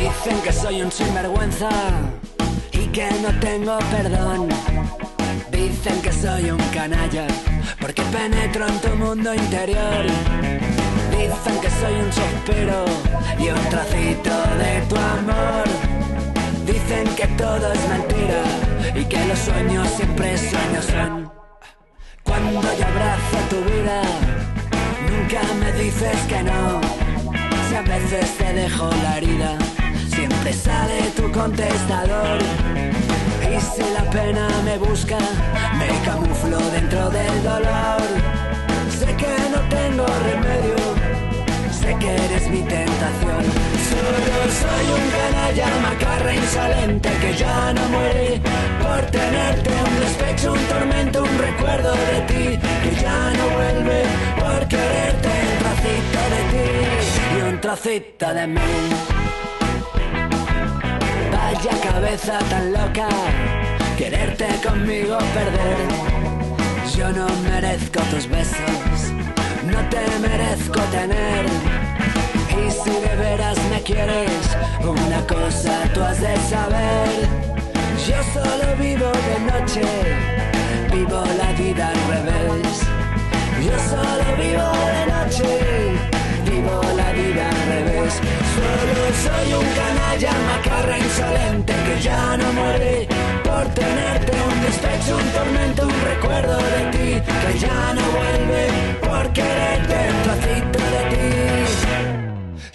Dicen que soy un sinvergüenza y que no tengo perdón. Dicen que soy un canalla porque penetro en tu mundo interior. Dicen que soy un suspiro y un trocito de tu amor. Dicen que todo es mentira y que los sueños siempre sueños son. Cuando yo abrazo tu vida, nunca me dices que no. Si a veces te dejo la herida, siempre sale tu contestador. Y si la pena me busca, me camuflo dentro del dolor. Sé que no tengo remedio, sé que eres mi tentación. Solo soy un canalla macarra insolente que ya no muere por tenerte un despecho, un tormento, un recuerdo de ti que ya no vuelve por quererte un trocito de ti y un trocito de mí. Vaya cabeza tan loca, quererte conmigo perder. Yo no merezco tus besos, no te merezco tener. Y si de veras me quieres, una cosa tú has de saber. Yo solo vivo de noche, vivo la vida al revés. Yo solo vivo de noche, vivo la vida al revés. Solo soy un canalla macarra insolente que ya no muere por tenerte un despecho, un tormento, un recuerdo de ti que ya no vuelve por quererte un trocito de ti.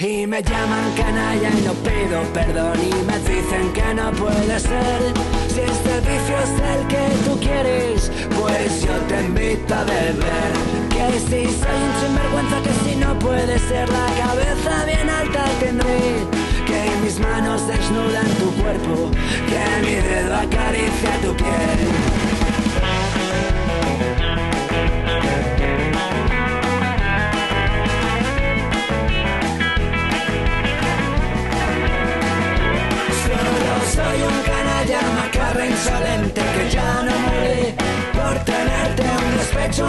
Y me llaman canalla y no pido perdón y me dicen que no puede ser. Si este vicio es el que tú quieres, pues yo te invito a beber. Que si soy un sinvergüenza, que si no puede ser la cabeza bien alta tendré. Mis manos desnudan tu cuerpo, que mi dedo acaricia tu piel. Soy un canalla macarra insolente que ya no muere por tenerte un despecho,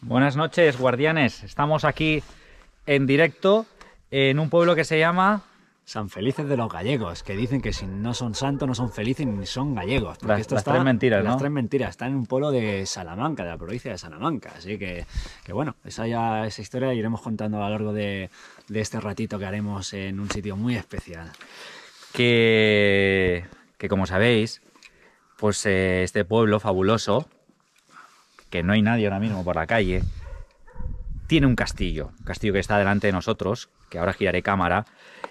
Buenas noches, guardianes. Estamos aquí en directo en un pueblo que se llama San Felices de los gallegos, que dicen que si no son santos no son felices ni son gallegos. porque Las- esto las está- tres mentiras, Las ¿no? tres mentiras. Está en un pueblo de Salamanca, de la provincia de Salamanca. Así que, que bueno, esa ya esa historia la iremos contando a lo largo de, de este ratito que haremos en un sitio muy especial. que, que como sabéis, pues eh, este pueblo fabuloso, que no hay nadie ahora mismo por la calle, tiene un castillo, un castillo que está delante de nosotros, que ahora giraré cámara.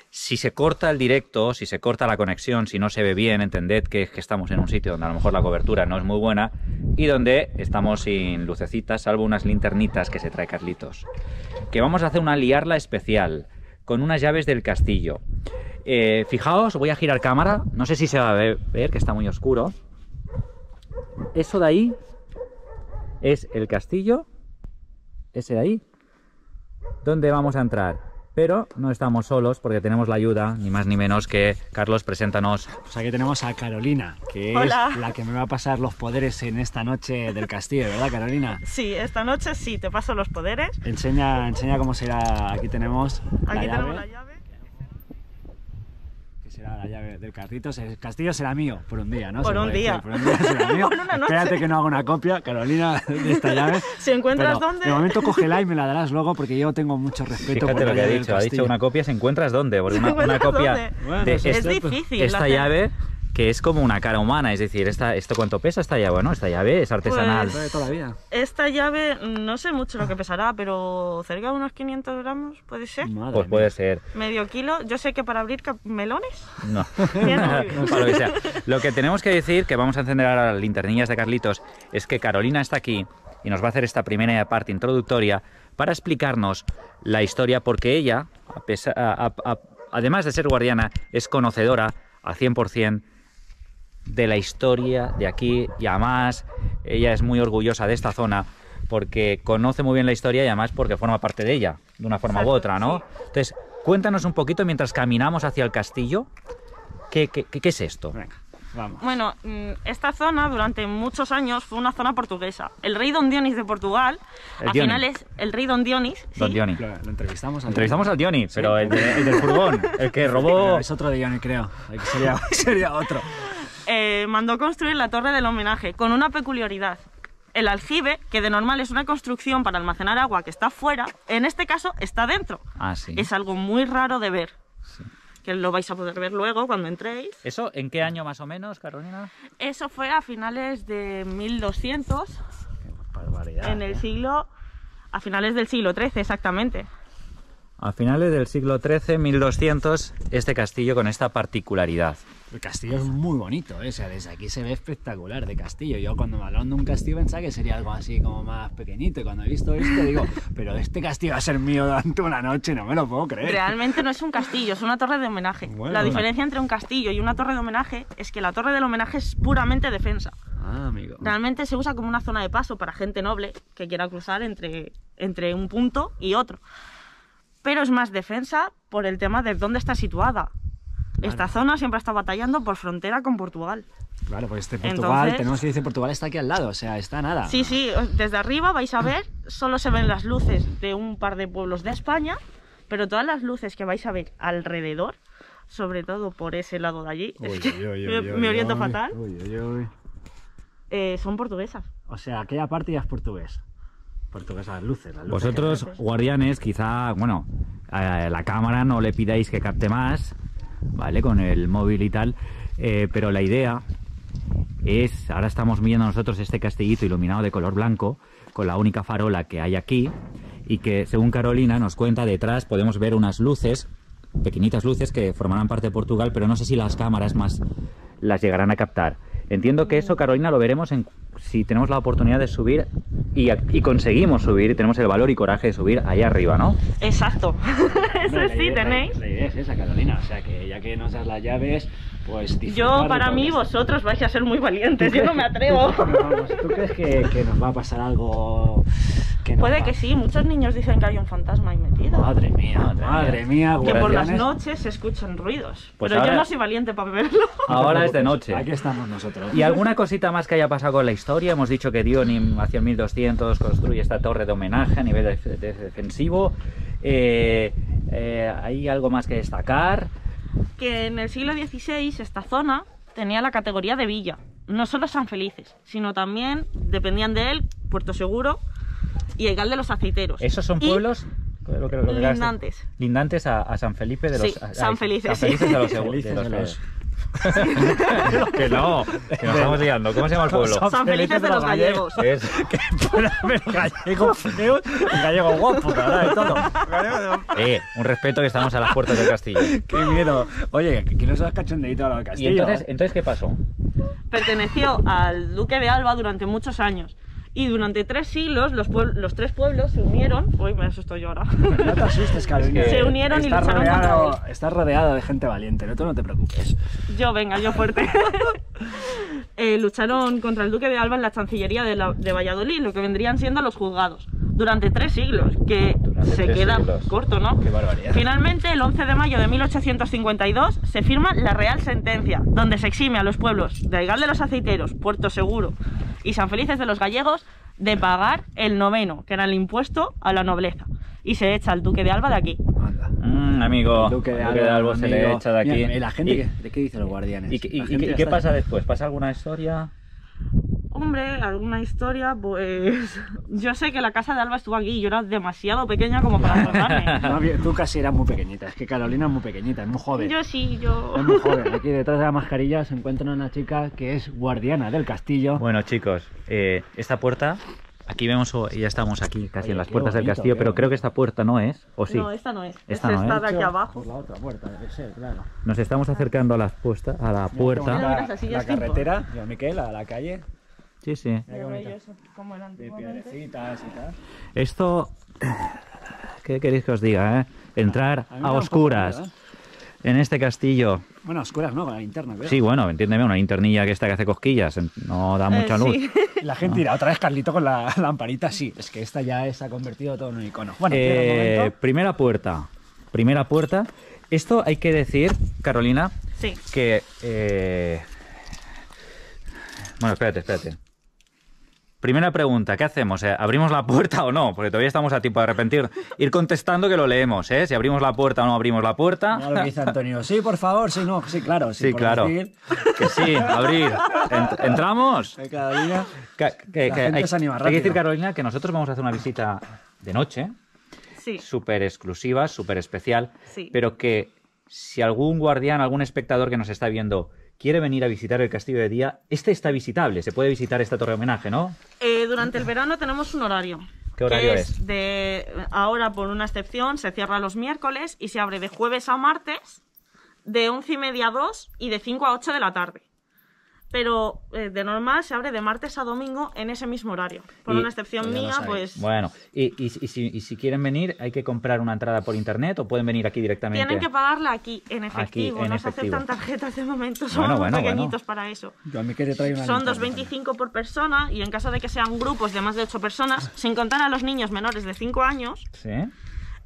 Si se corta el directo, si se corta la conexión, si no se ve bien, entended que, estamos en un sitio donde a lo mejor la cobertura no es muy buena y donde estamos sin lucecitas, salvo unas linternitas que se trae Carlitos. Que vamos a hacer una liarla especial con unas llaves del castillo. Eh, fijaos, voy a girar cámara, no sé si se va a ver, que está muy oscuro. Eso de ahí es el castillo, ese de ahí, donde vamos a entrar. Pero no estamos solos porque tenemos la ayuda, ni más ni menos que Carlos, preséntanos. Pues aquí tenemos a Carolina, que Hola. es la que me va a pasar los poderes en esta noche del castillo, ¿verdad, Carolina? Sí, esta noche sí, te paso los poderes. Enseña, enseña cómo será. Aquí tenemos la Aquí llave. tenemos la llave. Será la llave del carrito. El castillo será mío por un día, ¿no? Por un día. Por un día será mío. Por una noche. Espérate que no haga una copia, Carolina, de esta llave. Si encuentras Pero dónde- De momento cógela y me la darás luego porque yo tengo mucho respeto por Fíjate lo que ha dicho, ha dicho una copia, ¿se encuentras dónde? Porque ¿Se una, copia dónde? Bueno, de no sé, Es esta, difícil esta hacer- llave que es como una cara humana, es decir, esta, ¿esto cuánto pesa esta llave? Bueno, esta llave es artesanal. Pues- De toda la vida. Esta llave, no sé mucho lo que pesará, pero cerca de unos 500 gramos, ¿puede ser? Madre pues mía. puede ser. Medio kilo. Yo sé que para abrir melones. No. Para lo que sea. Lo que tenemos que decir, que vamos a encender ahora las linternillas de Carlitos, es que Carolina está aquí y nos va a hacer esta primera parte introductoria para explicarnos la historia, porque ella, a pesar- a- a- a- además de ser guardiana, es conocedora al 100% de la historia de aquí y además ella es muy orgullosa de esta zona porque conoce muy bien la historia y además porque forma parte de ella, de una forma u Exacto, otra, ¿no? sí. Entonces, cuéntanos un poquito mientras caminamos hacia el castillo, ¿qué, qué- qué- qué es esto? Venga, vamos. Bueno, mm, esta zona durante muchos años fue una zona portuguesa. El rey Don Dionis de Portugal, El a Dioni. finales, el rey Don Dionis, Don sí, Dioni. Lo, lo entrevistamos al Entrevistamos al Dioni, Sí. pero el, de- el del furgón, el que Pero robó... Es otro Dioni, creo. Sería, sería otro. Eh, mandó construir la torre del homenaje con una peculiaridad. El aljibe, que de normal es una construcción para almacenar agua que está fuera, en este caso está dentro. Ah, sí. Es algo muy raro de ver. Que lo vais a poder ver luego cuando entréis. ¿Eso en qué año más o menos, Carolina? Eso fue a finales de 1200, Barbaridad. en el siglo. a finales del siglo XIII, exactamente. A finales del siglo XIII, 1200, este castillo con esta particularidad. El castillo es muy bonito, ¿eh? o sea, desde aquí se ve espectacular de castillo. Yo cuando me hablaron de un castillo pensaba que sería algo así como más pequeñito y cuando he visto esto digo, pero este castillo va a ser mío durante una noche, no me lo puedo creer. Realmente no es un castillo, es una torre de homenaje. Bueno. la diferencia entre un castillo y una torre de homenaje es que la torre del homenaje es puramente defensa. Ah, amigo. Realmente se usa como una zona de paso para gente noble que quiera cruzar entre, entre un punto y otro. Pero es más defensa por el tema de dónde está situada. Esta zona siempre está batallando por frontera con Portugal. Claro, pues este Portugal, Entonces- tenemos que decir Portugal está aquí al lado, o sea, está nada. Sí, sí, desde arriba vais a ver, solo se ven las luces de un par de pueblos de España, pero todas las luces que vais a ver alrededor, sobre todo por ese lado de allí, es que uy, uy, me, uy, me oriento uy, fatal, uy, uy, uy. eh, son portuguesas. O sea, aquella parte ya es portugués. Las luces, las luces. Vosotros, guardianes, quizá, bueno, a la cámara no le pidáis que capte más, ¿vale? Con el móvil y tal, eh, pero la idea es, ahora estamos viendo nosotros este castillito iluminado de color blanco, con la única farola que hay aquí, y que según Carolina nos cuenta, detrás podemos ver unas luces, pequeñitas luces que formarán parte de Portugal, pero no sé si las cámaras más las llegarán a captar. Entiendo que eso, Carolina, lo veremos en, si tenemos la oportunidad de subir y, y conseguimos subir, y tenemos el valor y coraje de subir allá arriba, ¿no? Exacto, eso la sí idea- tenéis. La, la idea es esa, Carolina. O sea, que ya que nos das las llaves, pues. Yo, para mí, vosotros vais a ser muy ¿Tú valientes, yo no me atrevo. ¿Tú, vamos, ¿tú crees que, que nos va a pasar algo que Puede va- que sí, muchos niños dicen que hay un fantasma ahí metido. Madre mía, Madre madre, mía. que por las noches se escuchan ruidos. Pues pero ahora- yo no soy valiente para verlo. Ahora es de noche. Aquí estamos nosotros. ¿Y alguna cosita más que haya pasado con la historia? Hemos dicho que Dioni hacia el 1200 construye esta torre de homenaje a nivel de- de- defensivo. Eh, eh, ¿Hay algo más que destacar? Que en el siglo XVI esta zona tenía la categoría de villa. No solo San Felices, sino también dependían de él Puerto Seguro y el Gal de los Aceiteros. ¿Esos son pueblos? Lo que- lo que- lindantes. Lindantes a, a San Felipe de los... Sí, a- San Felices, San Felices de los, sí. de Felices los- de los- que no, que nos estamos liando. ¿Cómo se llama el pueblo? San Felices de los Gallegos. Es- gallego feo, gallego guapo, caray, todo. eh, un respeto que estamos a las puertas del castillo. Qué miedo. Oye, que no seas cachondeito a lo del ¿Y castillo. entonces, entonces qué pasó? Perteneció al duque de Alba durante muchos años. Y durante tres siglos los, los tres pueblos se unieron. Uy, me asusto yo ahora. No te asustes, Carolina. Es que Se unieron y lucharon rodeado, contra Estás rodeado de gente valiente, no, tú no te preocupes. Yo, venga, yo fuerte. Eh, lucharon contra el duque de Alba en la Chancillería de, la- de Valladolid, lo que vendrían siendo los juzgados, durante tres siglos, que Durante se queda siglos. corto, ¿no? Qué barbaridad. Finalmente, el 11 de mayo de 1852, se firma la Real Sentencia, donde se exime a los pueblos de Aigal de los Aceiteros, Puerto Seguro y San Felices de los Gallegos de pagar el noveno, que era el impuesto a la nobleza, y se echa al duque de Alba de aquí. Anda. Mm, amigo, Duque de Duque de Alba, se le echa de aquí. Mira, ¿y la gente, ¿Y, qué- ¿de qué dicen los guardianes? y- qué, pasa después? ¿Pasa alguna historia? Costumbre, alguna historia, pues yo sé que la casa de Alba estuvo aquí y yo era demasiado pequeña como para acordarme. No, tú casi eras muy pequeñita, es que Carolina es muy pequeñita, es muy joven. Yo sí, yo... Es muy joven. Aquí detrás de la mascarilla se encuentra una chica que es guardiana del castillo. Bueno, chicos, eh, esta puerta, aquí vemos, o- ya estamos aquí casi Oye, en las puertas del castillo, pero creo que esta puerta no es, ¿o sí? No, esta no es. Esta Esta no está es. de aquí Por abajo. la otra puerta, debe ser, claro. Nos estamos acercando a la, puesta, a la puerta. Mira, la, carretera, yo Miquel, a la calle. Sí, sí. Como De piedrecitas y tal. Esto, ¿qué queréis que os diga? eh? Entrar A oscuras miedo, ¿eh? en este castillo. Bueno, a oscuras no, con la linterna, creo. Sí, bueno, entiéndeme, una linternilla que esta que hace cosquillas, no da mucha Eh, luz. sí. La gente dirá, otra vez Carlito con la lamparita, sí. Es que esta ya se ha convertido todo en un icono. Bueno, Eh, primera puerta. Primera puerta. Esto hay que decir, Carolina, Sí. que... eh, Bueno, espérate, espérate. Primera pregunta, ¿qué hacemos? Eh, ¿Abrimos la puerta o no? Porque todavía estamos a tiempo de arrepentir. Ir contestando que lo leemos, ¿eh? Si abrimos la puerta o no abrimos la puerta. Mira lo que dice Antonio. Sí, por favor, sí, no, sí, claro. Sí, por claro. decir. Que sí, abrir. Ent- ¿Entramos? Carolina. Que- que- La que gente hay, se anima hay que decir. Carolina, que nosotros vamos a hacer una visita de noche. Sí. súper exclusiva, súper especial, Sí. pero que si algún guardián, algún espectador que nos está viendo quiere venir a visitar el castillo de día, este está visitable, se puede visitar esta torre homenaje, ¿no? Eh, durante el verano tenemos un horario. ¿Qué horario que es? De, ahora, por una excepción, se cierra los miércoles y se abre de jueves a martes, de 11 y media a 2 y de 5 a 8 de la tarde. Pero eh, de normal se abre de martes a domingo en ese mismo horario. Por Y- una excepción Pues mía, pues Bueno, y, y- y si, y si quieren venir, hay que comprar una entrada por internet o pueden venir aquí directamente. tienen que pagarla aquí, en efectivo. en no se aceptan tarjetas de momento, son Bueno, pequeñitos para eso. Yo a mí que te traigo una Son linterna 2,25 por persona y en caso de que sean grupos de más de 8 personas, sin contar a los niños menores de 5 años, ¿Sí?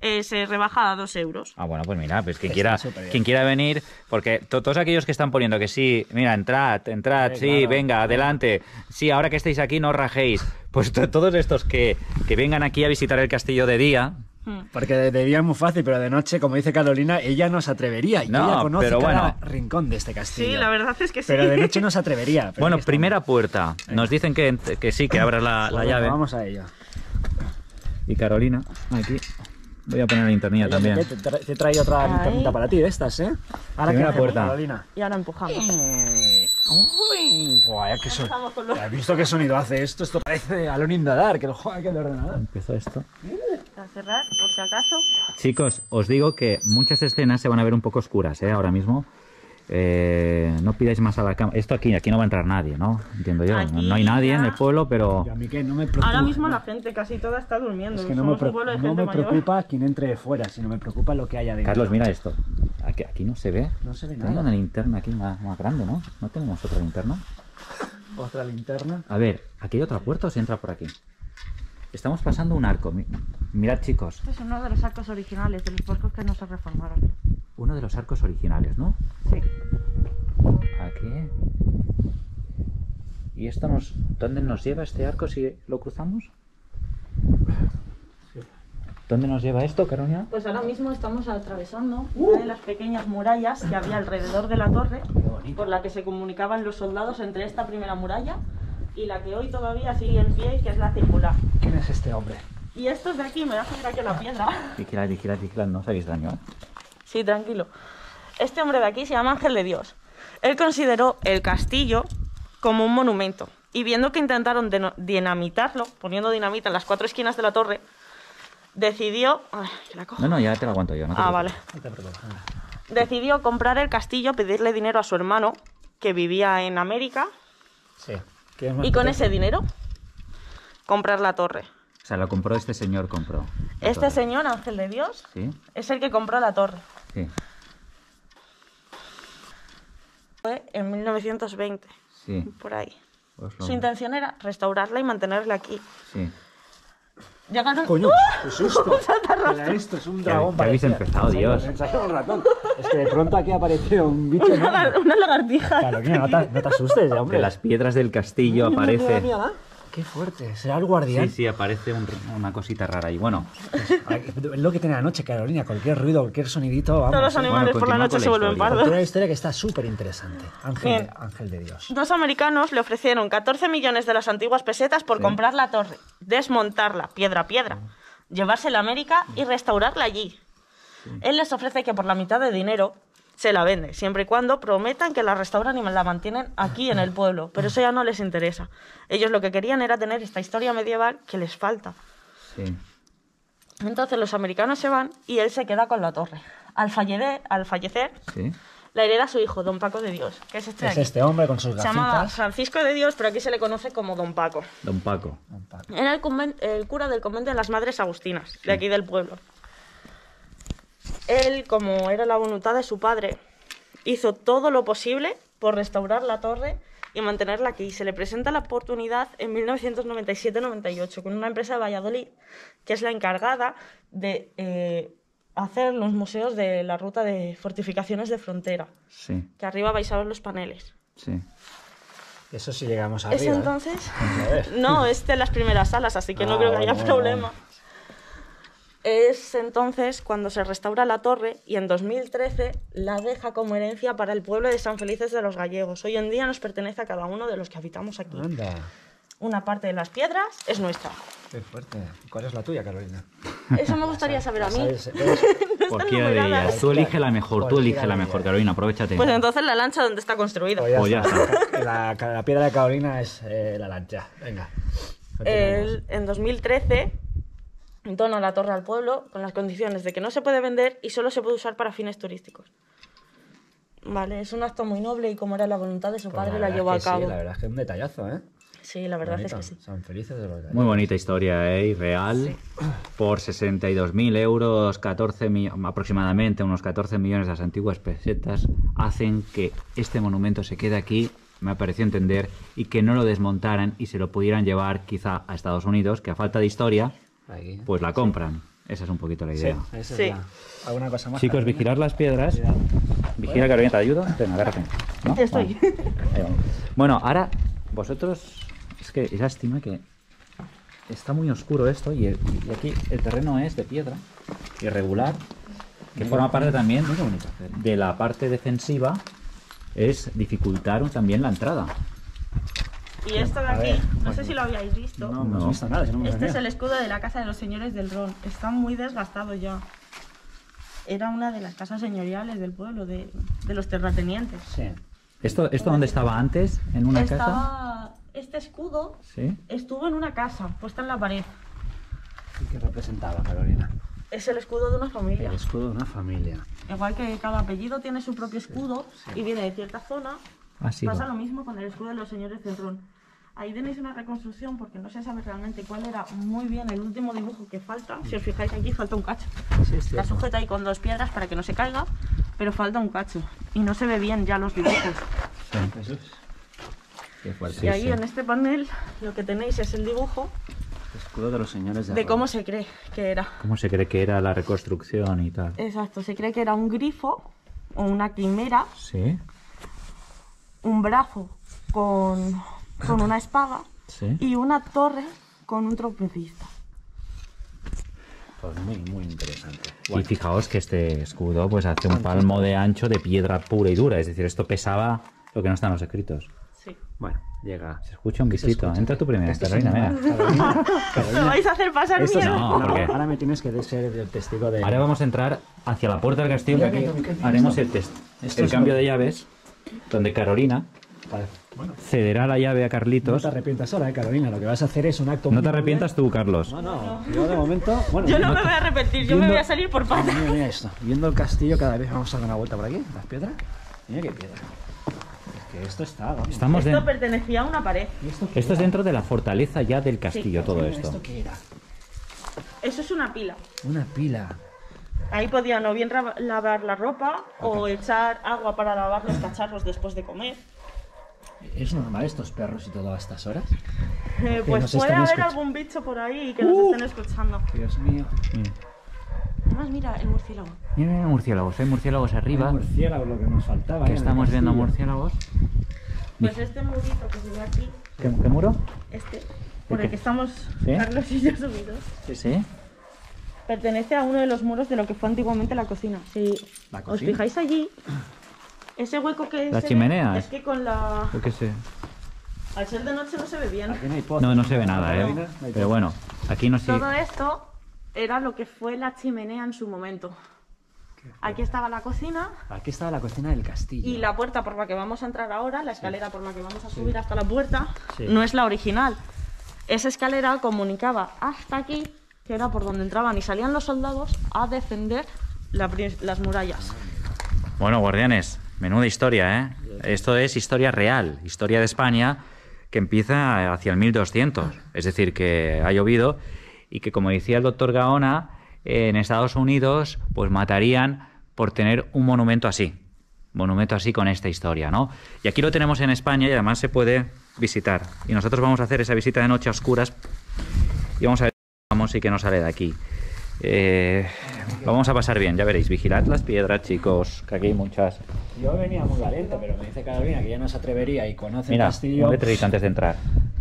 Eh, se rebaja a 2 euros. Ah, bueno, pues mira, pues quien quiera, quien quiera venir, porque to- todos aquellos que están poniendo que sí, mira, entrad, entrad, Sí, sí, claro. venga, adelante, sí, ahora que estéis aquí no os rajéis, pues to- todos estos que, que vengan aquí a visitar el castillo de día, Hmm. Porque de, de día es muy fácil, pero de noche, como dice Carolina, ella no se atrevería. Y No, ella conoce pero cada bueno. rincón de este castillo. Sí, la verdad es que sí. Pero de noche no se atrevería. Bueno, primera puerta. Nos dicen que, que sí, que abras la, la llave. Vamos a ello. Y Carolina, aquí. Voy a poner la linternilla Oye, también. Te, tra- te trae otra linternita para ti de estas, ¿eh? Ahora Primera ¿qué hacemos, puerta. Carolina. Y ahora empujamos. Eh, Uy, guay, qué son... ¿Has visto qué sonido hace esto? Esto parece Alone in the Dark, el juego que el ordenador. Empezó esto. A cerrar, por si acaso. Chicos, os digo que muchas escenas se van a ver un poco oscuras, ¿eh? Ahora mismo. Eh, no pidáis más a la cama. Esto aquí, aquí no va a entrar nadie, ¿no? Entiendo yo. Aquí no hay nadie ya- en el pueblo, pero. A mí que no me preocupa. Ahora mismo la gente casi toda está durmiendo. Es que no me, Somos un pre- pueblo de no gente me mayor. preocupa quien entre de fuera, sino me preocupa lo que haya dentro. Carlos, mira esto. Aquí, aquí no se ve. No se ve Tengo nada. una linterna aquí más, más grande, ¿no? ¿No tenemos otra linterna? Otra linterna. A ver, ¿aquí hay otra puerta o se entra por aquí? Estamos pasando un arco. mi- Mirad, chicos. Este es uno de los arcos originales, de los barcos que no se reformaron. Uno de los arcos originales, ¿no? Sí. Aquí. ¿Y esto nos. ¿Dónde nos lleva este arco si lo cruzamos? ¿Dónde nos lleva esto, Carolina? Pues ahora mismo estamos atravesando una de las pequeñas murallas que había alrededor de la torre, por la que se comunicaban los soldados entre esta primera muralla y la que hoy todavía sigue en pie, que es la circular. ¿Quién es este hombre? Y estos de aquí, me voy a subir aquí a la piedra. Vigilad, vigilad, vigilad, no os hagáis daño. ¿eh? Sí, tranquilo. Este hombre de aquí se llama Ángel de Dios. Él consideró el castillo como un monumento. Y viendo que intentaron dinamitarlo, poniendo dinamita en las cuatro esquinas de la torre, decidió... Ay, que la cojo. No, no, ya te lo aguanto yo. No te Ah, preocupes. vale. No te preocupes. Decidió comprar el castillo, pedirle dinero a su hermano, que vivía en América, Sí. ¿Quieres más y con ese dinero comprar la torre. O sea, lo compró este señor, compró. la Este torre. señor, Ángel de Dios, Sí, es el que compró la torre. sí, Fue en 1920, sí. por ahí. Lo- Su intención era restaurarla y mantenerla aquí. Sí. Llegaron... ¡Coño! ¡Qué susto! Mira, esto es un dragón. que habéis empezado, Dios. Un ratón. Es que de pronto aquí ha aparecido un bicho Una, enorme. una lagartija. Claro, que no te, no te asustes, De hombre. las piedras del castillo aparece. mira. Qué fuerte. ¿Será el guardián? Sí, sí, aparece un- una cosita rara ahí. Bueno, Ay, Es lo que tiene la noche, Carolina. Cualquier ruido, cualquier sonidito. Vamos, Todos los animales por la noche con se la vuelven pardos. Una historia que está súper interesante. Ángel, ángel de Dios. Dos americanos le ofrecieron 14 millones de las antiguas pesetas por comprar la torre, desmontarla piedra a piedra, llevársela a América y restaurarla allí. Él les ofrece que por la mitad de dinero se la vende, siempre y cuando prometan que la restauran y la mantienen aquí en el pueblo. Pero eso ya no les interesa. Ellos lo que querían era tener esta historia medieval que les falta. sí. Entonces los americanos se van y él se queda con la torre. Al, fallede- al fallecer, Sí. la hereda su hijo, don Paco de Dios, que es este de Es aquí. este hombre con sus Se llamaba gafitas. Francisco de Dios, pero aquí se le conoce como Don Paco. Don Paco. Era el, conven- el cura del convento de las Madres Agustinas, de aquí del pueblo. Él, como era la voluntad de su padre, hizo todo lo posible por restaurar la torre y mantenerla aquí. Se le presenta la oportunidad en 1997-98 con una empresa de Valladolid, que es la encargada de eh, hacer los museos de la ruta de fortificaciones de frontera, Sí, que arriba vais a ver los paneles. sí. Eso sí llegamos arriba. Es ¿eh? entonces... Ver. No, es de las primeras salas, así que no Ah, creo que haya bueno, bueno, problema. Es entonces cuando se restaura la torre y en 2013 la deja como herencia para el pueblo de San Felices de los Gallegos. Hoy en día nos pertenece a cada uno de los que habitamos aquí. Anda. Una parte de las piedras es nuestra. Qué fuerte. ¿Cuál es la tuya, Carolina? Eso me gustaría saber a mí. ¿Ves? Cualquiera de ellas. Tú elige la mejor, tú elige la mejor. Carolina, aprovechate. Pues entonces la lancha donde está construida. Pues ya Pues ya está. La, la piedra de Carolina es eh, la lancha. Venga. Él, en 2013 dona la torre al pueblo con las condiciones de que no se puede vender y solo se puede usar para fines turísticos. Vale, es un acto muy noble y como era la voluntad de su Pues padre la, verdad llevó a cabo. Sí, la verdad es que es un detallazo, ¿eh? Sí, la verdad Bonito. es que sí. Son felices de los gallos. Muy bonita historia, ¿eh? Real. Por 62.000 euros, 14 mi- aproximadamente unos 14 millones de las antiguas pesetas, hacen que este monumento se quede aquí, me pareció entender, y que no lo desmontaran y se lo pudieran llevar quizá a Estados Unidos, que a falta de historia, Pues la compran. Esa es un poquito la Sí, idea. Sí. la- ¿Alguna cosa más? Chicos, Carolina? vigilar las piedras. Vigila, Carolina, ¿te ayudo? Venga, agárrate. ¿No? Estoy. Vale. Bueno, ahora vosotros... Es que es lástima que está muy oscuro esto y, el- y aquí el terreno es de piedra, irregular, que forma parte también de la parte defensiva, es dificultar también la entrada. Y esto de aquí, ver, no sé si lo habíais visto. No, no hemos No. visto nada. si no hemos Este es el escudo de la casa de los señores del Ron. Está muy desgastado ya. Era una de las casas señoriales del pueblo, de, de los terratenientes. Sí. ¿Esto, ¿Esto dónde estaba antes? ¿En una casa? Estaba, este escudo Sí. estuvo en una casa, puesta en la pared. ¿Y qué representaba, Carolina? Es el escudo de una familia. El escudo de una familia. Igual que cada apellido tiene su propio escudo y viene de cierta zona, Así pasa va. lo mismo con el escudo de los señores del Ron. Ahí tenéis una reconstrucción porque no se sabe realmente cuál era muy bien el último dibujo que falta. Si os fijáis aquí falta un cacho. Sí, cierto. sujeta ahí con dos piedras para que no se caiga, pero falta un cacho. Y no se ve bien ya los dibujos. Qué fuerte. Y ahí sí. en este panel lo que tenéis es el dibujo Escudo de los señores de de cómo se cree que era. ¿Cómo se cree que era la reconstrucción y tal? Exacto, se cree que era un grifo o una quimera, Sí, un brazo con, con una espada sí. y una torre con un tropecista. Pues muy, muy interesante. Y fijaos que este escudo pues hace un palmo de ancho de piedra pura y dura, es decir, esto pesaba lo que no está en los escritos. Sí. Bueno, llega. Se escucha un ¿Qué se visito. escucha? Entra tú primero, Esto Carolina, llama- Carolina, ¿Me Carolina, vais a hacer pasar esto miedo? Ahora me tienes que ser el testigo de. Ahora vamos a entrar hacia la puerta del castillo, que aquí haremos el test. Esto El cambio lo- de llaves, donde Carolina Bueno, cederá la llave a no Carlitos. te arrepientas ahora, eh, Carolina. Lo que vas a hacer es un acto. No te arrepientas tú, Carlos. No, no. Yo de momento. Bueno, Yo no me voy a arrepentir, yo me voy a salir por pata. Mira, mira esto. Viendo el castillo, cada vez vamos a dar una vuelta por aquí. Las piedras. Mira qué piedra. Es que esto está. Vamos. Estamos Esto de... pertenecía a una pared. ¿Y esto es dentro de la fortaleza ya del castillo, todo esto. ¿Esto qué era? Eso es una pila. Una pila. Ahí podían o bien lavar la ropa o echar agua para lavar los cacharros después de comer. ¿Es normal estos perros y todo a estas horas? Eh, pues puede haber escuch- algún bicho por ahí que nos estén escuchando. Dios mío. Además, mira, el murciélago. Mira, mira, murciélagos, hay murciélagos arriba. Hay murciélagos, lo que nos faltaba. Que ¿eh? estamos viendo murciélagos. Pues este murito que se ve aquí, ¿Qué, qué muro? este, por el que estamos ¿Sí? Carlos y yo subidos, ¿Sí? pertenece a uno de los muros de lo que fue antiguamente la cocina. Si ¿La os cocina? fijáis allí, ese hueco que ¿Las se ve chimeneas? es que con la Yo qué sé. al ser de noche no se ve bien. Aquí no hay. No, no se ve nada, ¿eh? no Pero bueno, aquí no sí. Todo esto era lo que fue la chimenea en su momento. Aquí estaba la cocina Aquí estaba la cocina del castillo. y la puerta por la que vamos a entrar ahora, la escalera por la que vamos a subir hasta la puerta, Sí. no es la original. Esa escalera comunicaba hasta aquí, que era por donde entraban y salían los soldados a defender la las murallas. Bueno, guardianes, menuda historia, ¿eh? Esto es historia real, historia de España que empieza hacia el 1200. Es decir, que ha llovido y que, como decía el doctor Gaona, en Estados Unidos pues matarían por tener un monumento así. Monumento así con esta historia, ¿no? Y aquí lo tenemos en España y además se puede visitar. Y nosotros vamos a hacer esa visita de noche a oscuras y vamos a ver vamos y qué nos sale de aquí. Eh, lo vamos a pasar bien, ya veréis. Vigilad las piedras, chicos, que aquí hay muchas. Yo venía muy valiente, pero me dice Carolina que ya no se atrevería y conoce Mira, el castillo. un letrerito antes de entrar.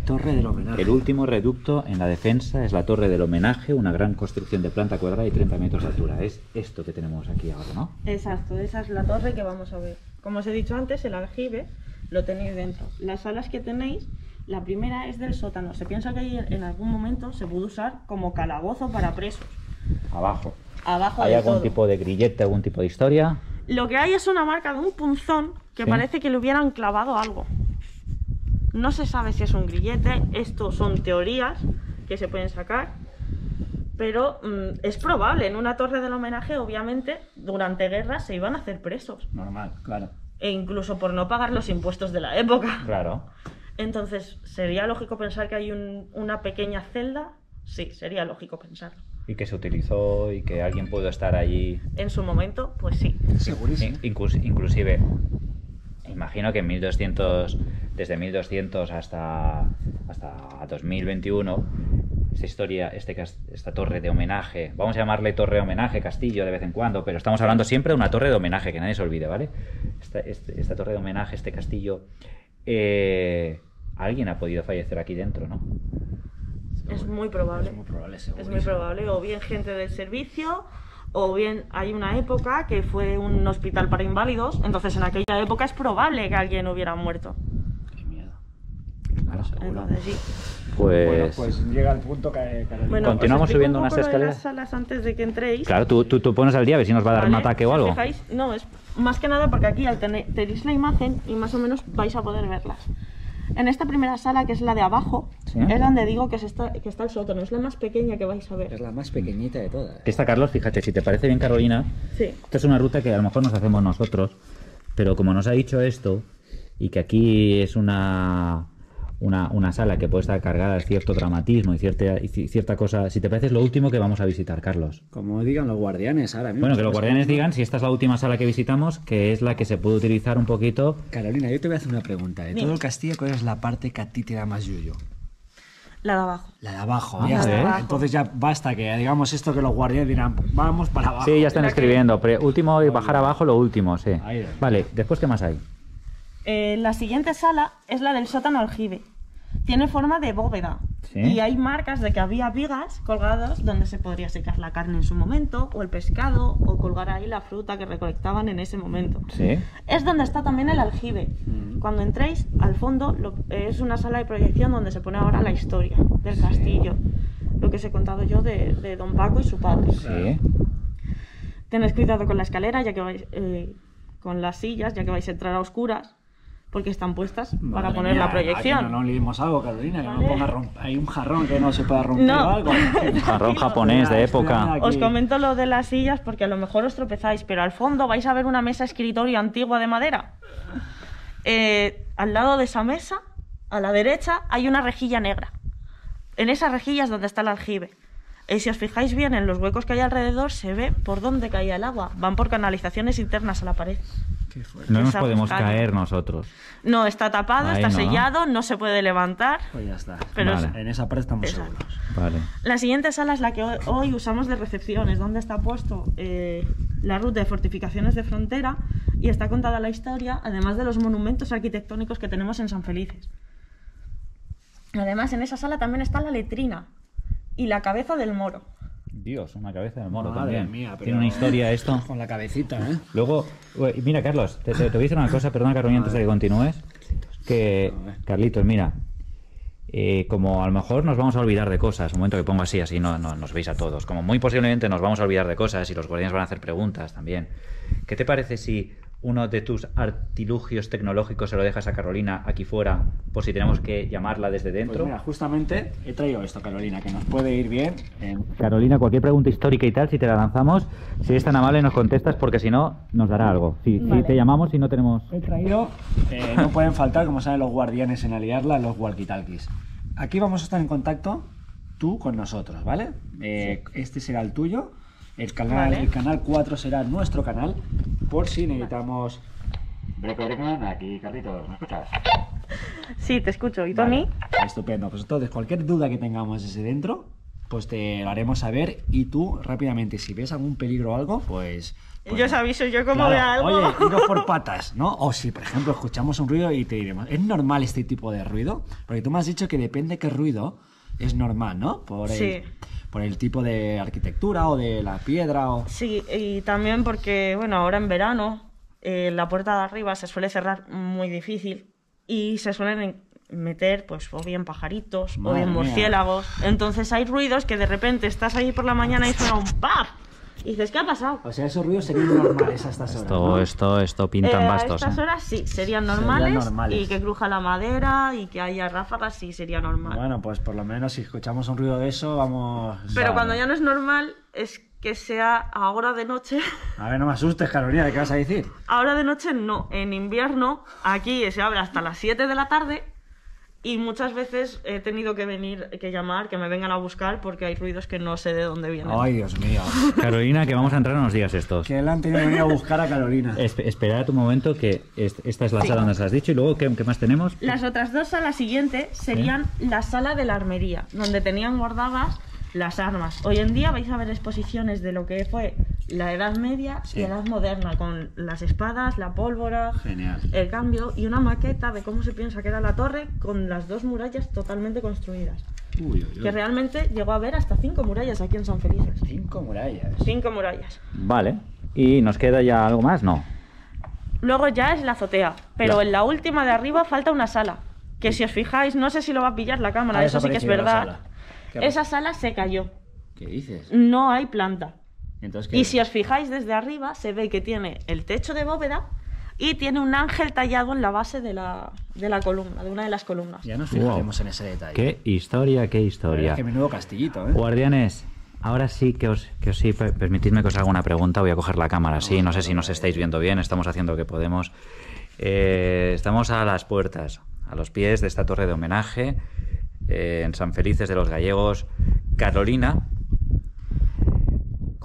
Torre del homenaje. El último reducto en la defensa es la Torre del Homenaje, una gran construcción de planta cuadrada y 30 metros de altura. Es esto que tenemos aquí ahora, ¿no? Exacto, esa es la torre que vamos a ver. Como os he dicho antes, el aljibe lo tenéis dentro. Las salas que tenéis, la primera es del sótano. Se piensa que ahí en algún momento se pudo usar como calabozo para presos. Abajo. Abajo ¿Hay de algún todo. tipo de grillete, algún tipo de historia? Lo que hay es una marca de un punzón que Sí. parece que le hubieran clavado algo. No se sabe si es un grillete, esto son teorías que se pueden sacar, pero mm, es probable. En una torre del homenaje, obviamente, durante guerras se iban a hacer presos, Normal, claro. e incluso por no pagar los impuestos de la época. Claro. Entonces, ¿sería lógico pensar que hay un- una pequeña celda? Sí, sería lógico pensarlo. Y que se utilizó y que alguien pudo estar allí. En su momento, pues sí. Segurísimo. In- inclus- inclusive, imagino que en 1200, desde 1200 hasta, hasta 2021, esta historia, este, esta torre de homenaje, vamos a llamarle torre de homenaje, castillo de vez en cuando, pero estamos hablando siempre de una torre de homenaje, que nadie se olvide, ¿vale? Esta, este- esta torre de homenaje, este castillo, eh, alguien ha podido fallecer aquí dentro, ¿no? Es muy probable. Es muy probable, Es segurísimo. muy probable, o bien gente del servicio, o bien hay una época que fue un hospital para inválidos, entonces en aquella época es probable que alguien hubiera muerto. Qué miedo. Claro. Entonces sí. Pues, Bueno, pues llega el punto que Carolina. Bueno, Continuamos os explico subiendo un unas escaleras. las salas antes de que entréis. claro, tú, tú, tú pones al día a ver si nos va a dar un ¿vale? ataque o algo. fijáis, no, es más que nada porque aquí al tener, tenéis la imagen y más o menos vais a poder verlas. En esta primera sala, que es la de abajo, Sí. es donde digo que, se está, que está el sótano, es la más pequeña que vais a ver. Es la más pequeñita de todas. Esta, Carlos, fíjate, si te parece bien, Carolina, Sí. esta es una ruta que a lo mejor nos hacemos nosotros, pero como nos ha dicho esto, y que aquí es una, una, una sala que puede estar cargada de cierto dramatismo y cierta, y cierta cosa, si te parece es lo último que vamos a visitar, Carlos. Como digan los guardianes ahora mismo. Bueno, que los guardianes digan si esta es la última sala que visitamos, que es la que se puede utilizar un poquito. Carolina, yo te voy a hacer una pregunta. De todo el castillo, ¿cuál es la parte que a ti te da más yuyo? La de abajo. La de abajo. Ah, ya está. Entonces ya basta que digamos esto que los guardianes dirán, vamos para abajo. Sí, ya están escribiendo. pre- último y bajar abajo, lo último, sí. Ahí. Vale, después, ¿qué más hay? Eh, la siguiente sala es la del sótano aljibe. Tiene forma de bóveda. Sí. Y hay marcas de que había vigas colgadas donde se podría secar la carne en su momento, o el pescado, o colgar ahí la fruta que recolectaban en ese momento. Sí. Es donde está también el aljibe. Cuando entréis, al fondo lo- es una sala de proyección donde se pone ahora la historia del castillo. Lo que os he contado yo de, de Don Paco y su padre. Sí. Tened cuidado con la escalera, ya que vais, eh, con las sillas, ya que vais a entrar a oscuras, porque están puestas para poner mía, la proyección. aquí no nos liemos algo, Carolina, que Vale. no ponga. Hay un jarrón que no se pueda romper No. o algo. Jarrón japonés de época. Os comento lo de las sillas porque a lo mejor os tropezáis, pero al fondo vais a ver una mesa escritorio antigua de madera. Eh, al lado de esa mesa, a la derecha, hay una rejilla negra. En esa rejilla es donde está el aljibe. Y si os fijáis bien en los huecos que hay alrededor, se ve por dónde caía el agua. Van por canalizaciones internas a la pared. Qué fuerte. No nos Esa podemos caer nosotros. No, está tapado, Ahí está no. sellado, no se puede levantar. Pues ya está. Pero Vale. es- En esa parte estamos Exacto. seguros. Vale. La siguiente sala es la que hoy, hoy usamos de recepciones, donde está puesto eh, la ruta de fortificaciones de frontera y está contada la historia, además de los monumentos arquitectónicos que tenemos en San Felices. Además, en esa sala también está la letrina y la cabeza del moro. Dios, una cabeza de moro Madre también. mía, pero- Tiene una historia esto. Con la cabecita, ¿eh? Luego, mira, Carlos, te, te- te voy a decir una cosa, perdona, Carolina, antes de que continúes. Que, Carlitos, mira, eh, como a lo mejor nos vamos a olvidar de cosas, un momento que pongo así, así no, no nos veis a todos, como muy posiblemente nos vamos a olvidar de cosas y los guardianes van a hacer preguntas también. ¿Qué te parece si uno de tus artilugios tecnológicos se lo dejas a Carolina aquí fuera, por si tenemos que llamarla desde Pues dentro? mira, justamente he traído esto, Carolina, que nos puede ir bien. en- Carolina, cualquier pregunta histórica y tal, si te la lanzamos, si es tan amable nos contestas porque si no, nos dará algo. Si, te llamamos y no tenemos... He traído, eh, no pueden faltar, como saben los guardianes en aliarla, los walkie-talkies. Aquí vamos a estar en contacto tú con nosotros, ¿vale? Eh, Este será el tuyo. El canal, Vale. el canal 4 será nuestro canal, por si necesitamos... Breco, breco, aquí, Carlitos, ¿me escuchas? Sí, te escucho. ¿Y tú a Vale, mí? Estupendo. Pues entonces, cualquier duda que tengamos desde dentro, pues te lo haremos saber y tú rápidamente, si ves algún peligro o algo, pues... pues Yo os aviso, yo como Claro, vea algo. Oye, iros por patas, ¿no? O si, por ejemplo, escuchamos un ruido y te diremos, ¿es normal este tipo de ruido? Porque tú me has dicho que depende qué ruido es normal, ¿no? Por el, Sí. por el tipo de arquitectura o de la piedra o... Sí, y también porque, bueno, ahora en verano eh, la puerta de arriba se suele cerrar muy difícil y se suelen en- meter, pues, o bien pajaritos, o bien mía. murciélagos. Entonces hay ruidos que de repente estás ahí por la mañana y suena un ¡paf! Y dices, ¿qué ha pasado? O sea, esos ruidos serían normales a estas horas, Esto, ¿no? esto, esto pintan Eh, bastos. A estas ¿eh? horas sí, serían normales, normales. y que cruja la madera y que haya ráfagas sí sería normal. Bueno, pues por lo menos si escuchamos un ruido de eso, vamos... Pero Vale. cuando ya no es normal es que sea ahora de noche. A ver, no me asustes, Carolina, ¿qué vas a decir? Ahora de noche no, en invierno aquí se abre hasta las 7 de la tarde y muchas veces he tenido que venir, que llamar, que me vengan a buscar porque hay ruidos que no sé de dónde vienen. Ay, Dios mío. Carolina, que vamos a entrar unos días estos. Que le han tenido que venir a buscar a Carolina. Espe- esperad un momento que est- esta es la Sí. sala donde se has dicho y luego ¿qué, qué más tenemos? Las otras dos salas siguientes serían la sala de la armería, donde tenían guardadas las armas. Hoy en día vais a ver exposiciones de lo que fue la Edad Media Sí. y Edad Moderna, con las espadas, la pólvora, Genial. el cambio y una maqueta de cómo se piensa que era la torre con las dos murallas totalmente construidas. Uy, uy, uy. Que realmente llegó a haber hasta cinco murallas aquí en San Felices. Cinco murallas. Cinco murallas. Vale. ¿Y nos queda ya algo más? No. Luego ya es la azotea, pero La- en la última de arriba falta una sala. Que si os fijáis, no sé si lo va a pillar la cámara, Ha eso sí que es verdad. sala. ¿Qué Esa sala se cayó. ¿Qué dices? No hay planta. Entonces, ¿qué? Y si os fijáis desde arriba, se ve que tiene el techo de bóveda y tiene un ángel tallado en la base de la, de la columna, de una de las columnas. Ya nos Wow. fijaremos en ese detalle. Qué historia, qué historia. es que menudo castillito, ¿eh? Guardianes, ahora sí que os, que os sí, per- permitidme que os haga una pregunta. Voy a coger la cámara, sí. No sé si nos estáis viendo bien, estamos haciendo lo que podemos. Eh, estamos a las puertas, a los pies de esta torre de homenaje, eh, en San Felices de los Gallegos. Carolina,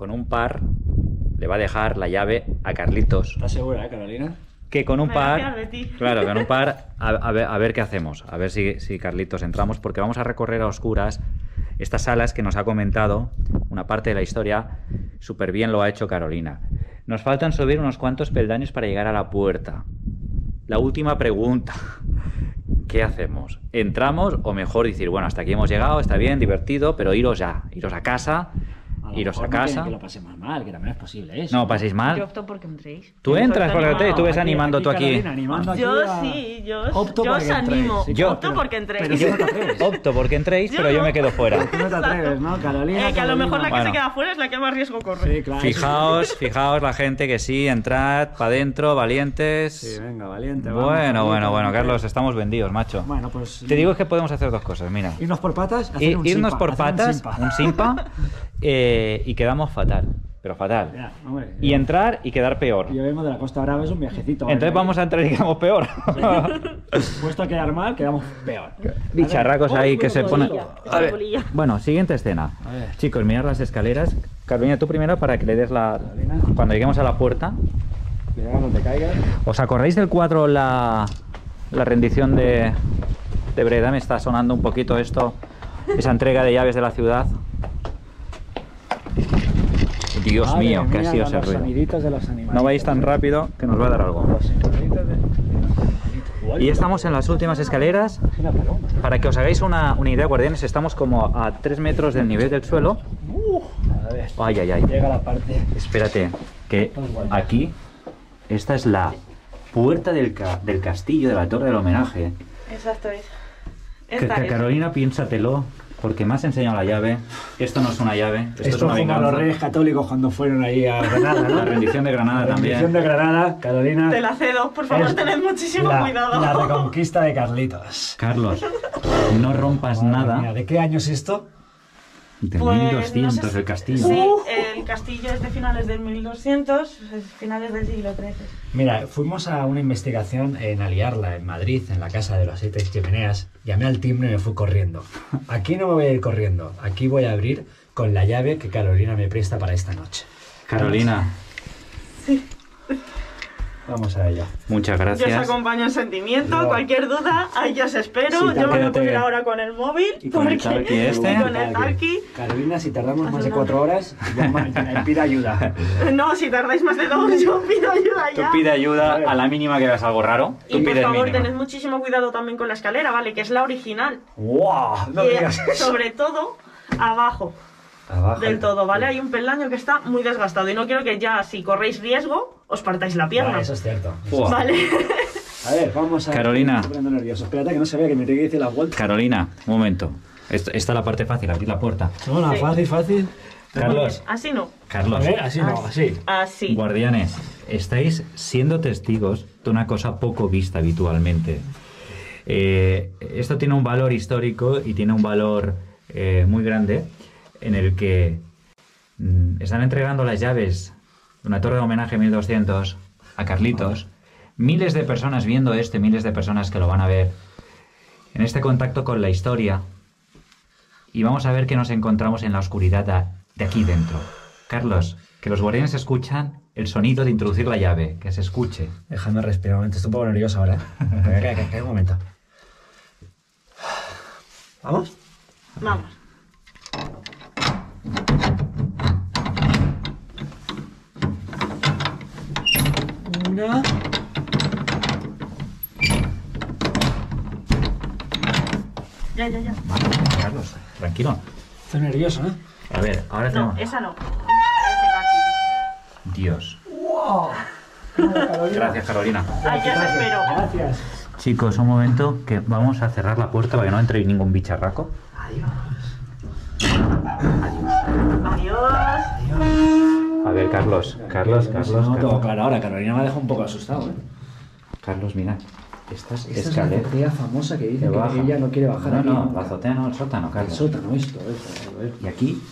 con un par, le va a dejar la llave a Carlitos. ¿Estás segura, eh, Carolina? Que con un Me par. fiar de ti. Claro, con un par. A, a ver, a ver qué hacemos. A ver si, si Carlitos entramos. Porque vamos a recorrer a oscuras estas salas que nos ha comentado. Una parte de la historia. Súper bien lo ha hecho Carolina. Nos faltan subir unos cuantos peldaños para llegar a la puerta. La última pregunta. ¿Qué hacemos? ¿Entramos o mejor decir, bueno, hasta aquí hemos llegado, está bien, divertido, pero iros ya, iros a casa, lo iros a casa? Que lo pasemos mal, que también es posible eso. No paséis mal. Yo opto porque entréis. Tú Yo entras, opto porque animado. tú ves animando aquí tú aquí. Carolina, animando aquí Yo a- sí, yo, Opto yo os entréis. animo. Sí, Yo- opto pero- porque entréis. pero tú no te atreves. Opto porque entréis, Yo pero yo me quedo fuera. Tú no te atreves, ¿no, Carolina? Eh, que a lo mejor la que Bueno. se queda fuera es la que más riesgo corre. Sí, claro. Fijaos, fijaos la gente que sí, entrad para adentro, valientes. Sí, venga, valiente. vamos, bueno, Carlita, bueno, bueno, valiente. Carlos, estamos vendidos, macho. Bueno, pues. Te digo que podemos hacer dos cosas, mira. Irnos por patas, hacer un irnos simpa, por un patas, simpa. un simpa, eh, y quedamos fatal, pero fatal. Ya, hombre. Y entrar y quedar peor. Yo vengo de la Costa Brava, es un viajecito. Entonces vamos a entrar y quedamos peor. Puesto a quedar mal, quedamos peor. Bicharracos ahí que se ponen. Bueno, siguiente escena. Chicos, mirad las escaleras. Carolina, tú primero para que le des la. Carolina. Cuando lleguemos a la puerta. Cuidado, no te caigas. ¿Os acordáis del cuadro la, la rendición de, de Breda? Me está sonando un poquito esto, esa entrega de llaves de la ciudad. Dios Madre mío, ¿qué ha mía, sido ese ruido? No vais tan rápido que nos va a dar algo. Los soniditos de- Y estamos en las últimas escaleras. Para que os hagáis una, una idea, guardianes, estamos como a 3 metros del nivel del suelo. Ay, ay, ay. llega la parte. Espérate, que aquí, esta es la puerta del, ca- del castillo, de la torre del homenaje. Exacto, es. Que- Esta que es. Carolina, piénsatelo, porque me has enseñado la llave. Esto no es una llave, esto, Esto es una como los venganza. reyes católicos cuando fueron ahí a Granada, ¿no? La rendición de Granada La rendición también. de Granada, Carolina. Te la cedo, por favor, es tened muchísimo la, cuidado. La reconquista de Carlitos. Carlos, no rompas Madre nada. mía, ¿De qué año es esto? De Pues, 1200 no sé si- el castillo. Sí, el castillo es de finales del 1200, es finales del siglo XIII. Mira, fuimos a una investigación en Aliarla, en Madrid, en la casa de los siete chimeneas. Llamé al timbre y me fui corriendo. Aquí no me voy a ir corriendo. Aquí voy a abrir con la llave que Carolina me presta para esta noche. Carolina, Vamos a ello. muchas Yo os gracias. acompaño en sentimiento, Yo- cualquier duda, ahí yo os espero. Sí, yo me voy a poner ahora con el móvil. Y con el porque- talqui este. y con el talqui. Carolina, si tardamos más de cuatro horas, llama, pide ayuda. No, si tardáis más de dos, yo pido ayuda Tú ya. pide ayuda a la mínima que veas algo raro. Tú Y por favor, tened muchísimo cuidado también con la escalera, ¿vale? Que es la original. ¡Wow! No y digas eso. sobre todo, abajo Abajo. del todo, ¿vale? Hay un peldaño que está muy desgastado y no quiero que ya, si corréis riesgo, os partáis la pierna. Eso es cierto. Vale. A ver, vamos a... Carolina. Estoy poniendo nervioso. Espérate que no se vea que me tengo que decir las vueltas. Carolina, un momento. Esta es la parte fácil, abrir la puerta. No, Sí. fácil, fácil. Carlos, Así no. A Carlos, ver, así no, así. Así. guardianes, estáis siendo testigos de una cosa poco vista habitualmente. Eh, esto tiene un valor histórico y tiene un valor eh, muy grande en el que mm, están entregando las llaves de una torre de homenaje 1200 a Carlitos. Miles de personas viendo esto y miles de personas que lo van a ver en este contacto con la historia y vamos a ver qué nos encontramos en la oscuridad de, de aquí dentro. Carlos, que los guardianes escuchan el sonido de introducir la llave, que se escuche. Déjame respirar un momento, estoy un poco nervioso ahora. ¿eh? Venga, que- que- que un momento. ¿Vamos? Vamos. Una. Ya, ya, ya. Vale, Carlos, tranquilo. Estoy nervioso, ¿eh? A ver, ahora No, tenemos... esa no. Ese de Dios. ¡Wow! Gracias, Carolina. aquí. Ahí os espero. Gracias. Chicos, un momento que vamos a cerrar la puerta para que no entre ningún bicharraco. Adiós. Adiós. A ver, Carlos, Carlos, Carlos, No todo Carlos. claro ahora, Carolina me ha dejado un poco asustado, ¿eh? Carlos, mira, Esta es la escaleras... azotea famosa que dice que que ella no quiere bajar No, aquí. no, la azotea no, el sótano, El Carlos. sótano, esto, esto. a ver. Y aquí,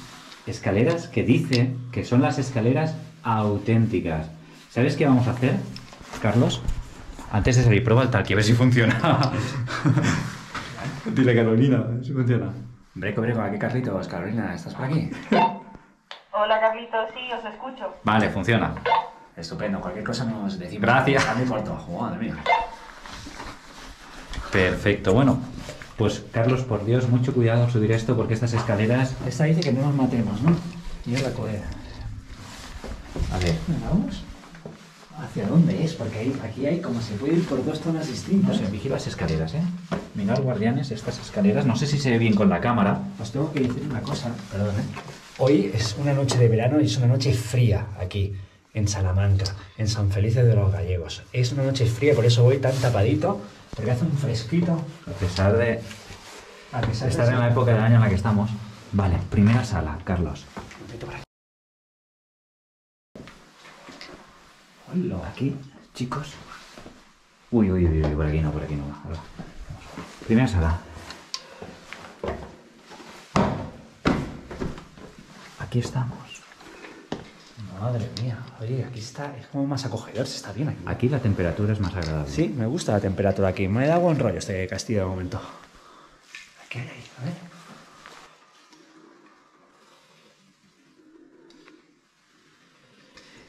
escaleras que dice que son las escaleras auténticas. ¿Sabes qué vamos a hacer, Carlos? Antes de salir, prueba el talqui, a ver si funciona. Dile, Carolina, a ver si funciona. Breco, breco, aquí Carlitos. Carolina, ¿estás por aquí? Hola, Carlitos. Sí, os escucho. Vale, funciona. Estupendo, cualquier cosa nos decimos. Gracias. Muy corto, madre mía. Perfecto, bueno. Pues, Carlos, por Dios, mucho cuidado al subir esto porque estas escaleras... Esta dice que no nos matemos, ¿no? Y es la. A ver, ¿Vamos? ¿Hacia dónde es? Porque aquí hay como se puede ir por dos zonas no distintas. sé, vigila las escaleras, ¿eh? Mirad, guardianes, estas escaleras. No sé si se ve bien con la cámara. Os tengo que decir una cosa, perdón. ¿eh? Hoy es una noche de verano y es una noche fría aquí, en Salamanca, en San Felices de los Gallegos. Es una noche fría, por eso voy tan tapadito, porque hace un fresquito. A pesar de A pesar de estar en la época del año en la que estamos. Vale, primera sala, Carlos. Hola. Aquí, chicos. Uy, uy, uy, uy, por aquí no, por aquí no. Ahora. Primera sala. Aquí estamos. Madre mía, oye, aquí está, es como más acogedor, se está bien aquí. Aquí la temperatura es más agradable. Sí, me gusta la temperatura aquí. Me da buen rollo este castillo de momento. ¿Qué hay ahí? A ver.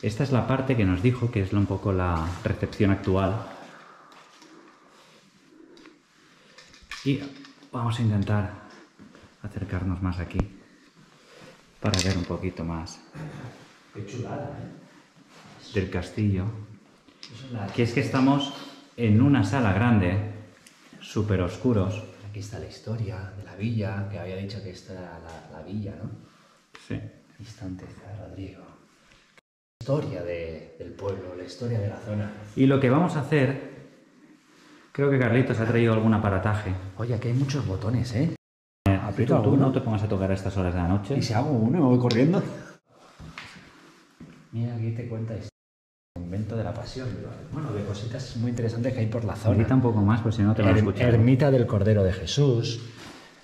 Esta es la parte que nos dijo que es un poco la recepción actual. Y vamos a intentar acercarnos más aquí para ver un poquito más Qué chulada, ¿eh? del castillo. La- Que es que estamos en una sala grande, súper oscuros. Aquí está la historia de la villa, que había dicho que esta era la, la villa, ¿no? Sí. Instante, Rodrigo. Historia de- del pueblo, la historia de la zona. Y lo que vamos a hacer, creo que Carlitos ha traído algún aparataje. Oye, aquí hay muchos botones, ¿eh? Aprieto tú, no te pongas a tocar a estas horas de la noche. ¿Y si hago uno me voy corriendo? Mira, aquí te cuenta el convento de la pasión. Bueno, de cositas muy interesantes que hay por la zona. Ahorita un poco más, por si no te van a escuchar. Ermita del Cordero de Jesús.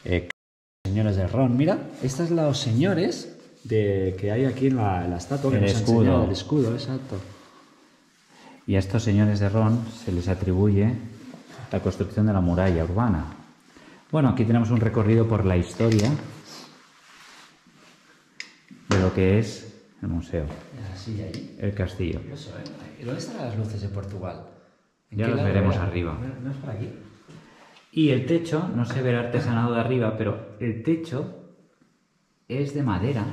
eh, señores de Ron. Mira, estos son los señores de, que hay aquí en la, en la estatua. Que El nos escudo. enseñado, El escudo, exacto. Y a estos señores de Ron se les atribuye la construcción de la muralla urbana. Bueno, aquí tenemos un recorrido por la historia de lo que es el museo, ahí. el castillo. Eso, ¿eh? ¿Y dónde están las luces de Portugal? ¿En Ya las veremos era? arriba. ¿No, no es por aquí? Y el techo, no se ve el artesanado de arriba, pero el techo es de madera,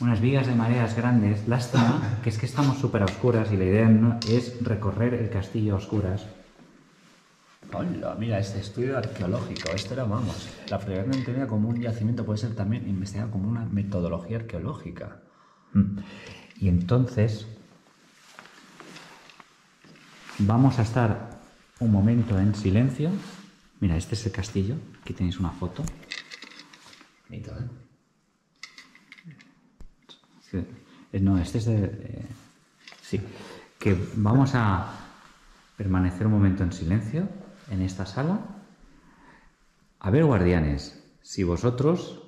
unas vigas de maderas grandes. Lástima que es que estamos súper a oscuras y la idea no- es recorrer el castillo a oscuras. Hola, mira, este estudio arqueológico, esto era, vamos, la fregada entendida como un yacimiento puede ser también investigada como una metodología arqueológica. Mm. Y entonces vamos a estar un momento en silencio. Mira, este es el castillo. Aquí tenéis una foto. ¿eh? Eh, No, este es de... eh, sí, que vamos a permanecer un momento en silencio en esta sala. A ver, guardianes, si vosotros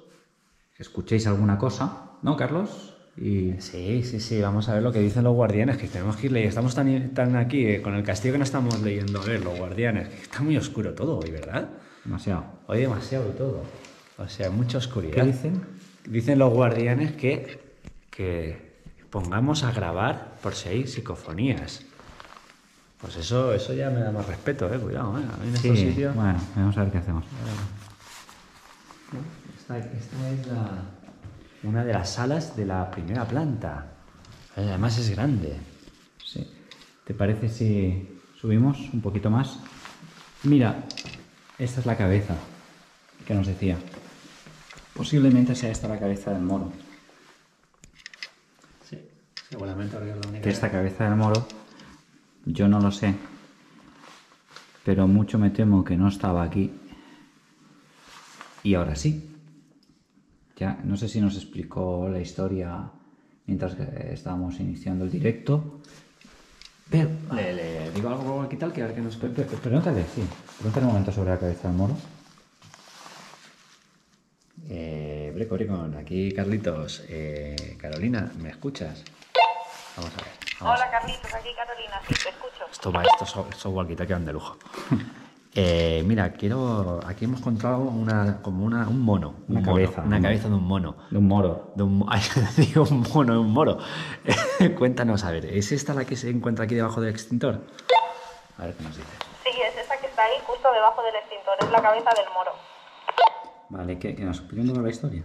escuchéis alguna cosa, ¿no, Carlos? Y Sí, sí, sí, vamos a ver lo que dicen los guardianes, que tenemos que ir leyendo. Estamos tan, tan aquí eh, con el castillo que no estamos leyendo. A ver, los guardianes, que está muy oscuro todo hoy, ¿verdad? demasiado. Hoy demasiado todo. O sea, mucha oscuridad. ¿Qué dicen? Dicen los guardianes que, que pongamos a grabar por si hay psicofonías. Pues eso, eso ya me da más respeto, eh. Cuidado, eh. A mí en estos Sí, sitios. bueno, vamos a ver qué hacemos. Esta, esta es la, una de las salas de la primera planta. Además es grande. Sí. ¿Te parece si subimos un poquito más? Mira, esta es la cabeza que nos decía. Posiblemente sea esta la cabeza del moro. Sí, seguramente la única. Que esta cabeza del moro, yo no lo sé, pero mucho me temo que no estaba aquí. Y ahora sí. Ya, no sé si nos explicó la historia mientras que estábamos iniciando el directo. Pero, Le, le digo algo aquí tal que a ver qué nos cuenta. Pregúntale, sí. Pregúntale un momento sobre la cabeza del moro. Eh, Breco, Breco, aquí Carlitos. Eh, Carolina, ¿me escuchas? Vamos a ver. Hola Carlitos, aquí Carolina, sí, te escucho. Esto va, estos son, son walkie-talkie van de lujo. Eh, mira, quiero. Aquí hemos encontrado una, como una, un mono. Una un mono, cabeza, Una un cabeza de un mono. De un moro. De un, ay, digo un mono, un moro. Cuéntanos, a ver, ¿es esta la que se encuentra aquí debajo del extintor? A ver qué nos dice. Sí, es esa que está ahí justo debajo del extintor, es la cabeza del moro. Vale, ¿qué, que nos poco la historia?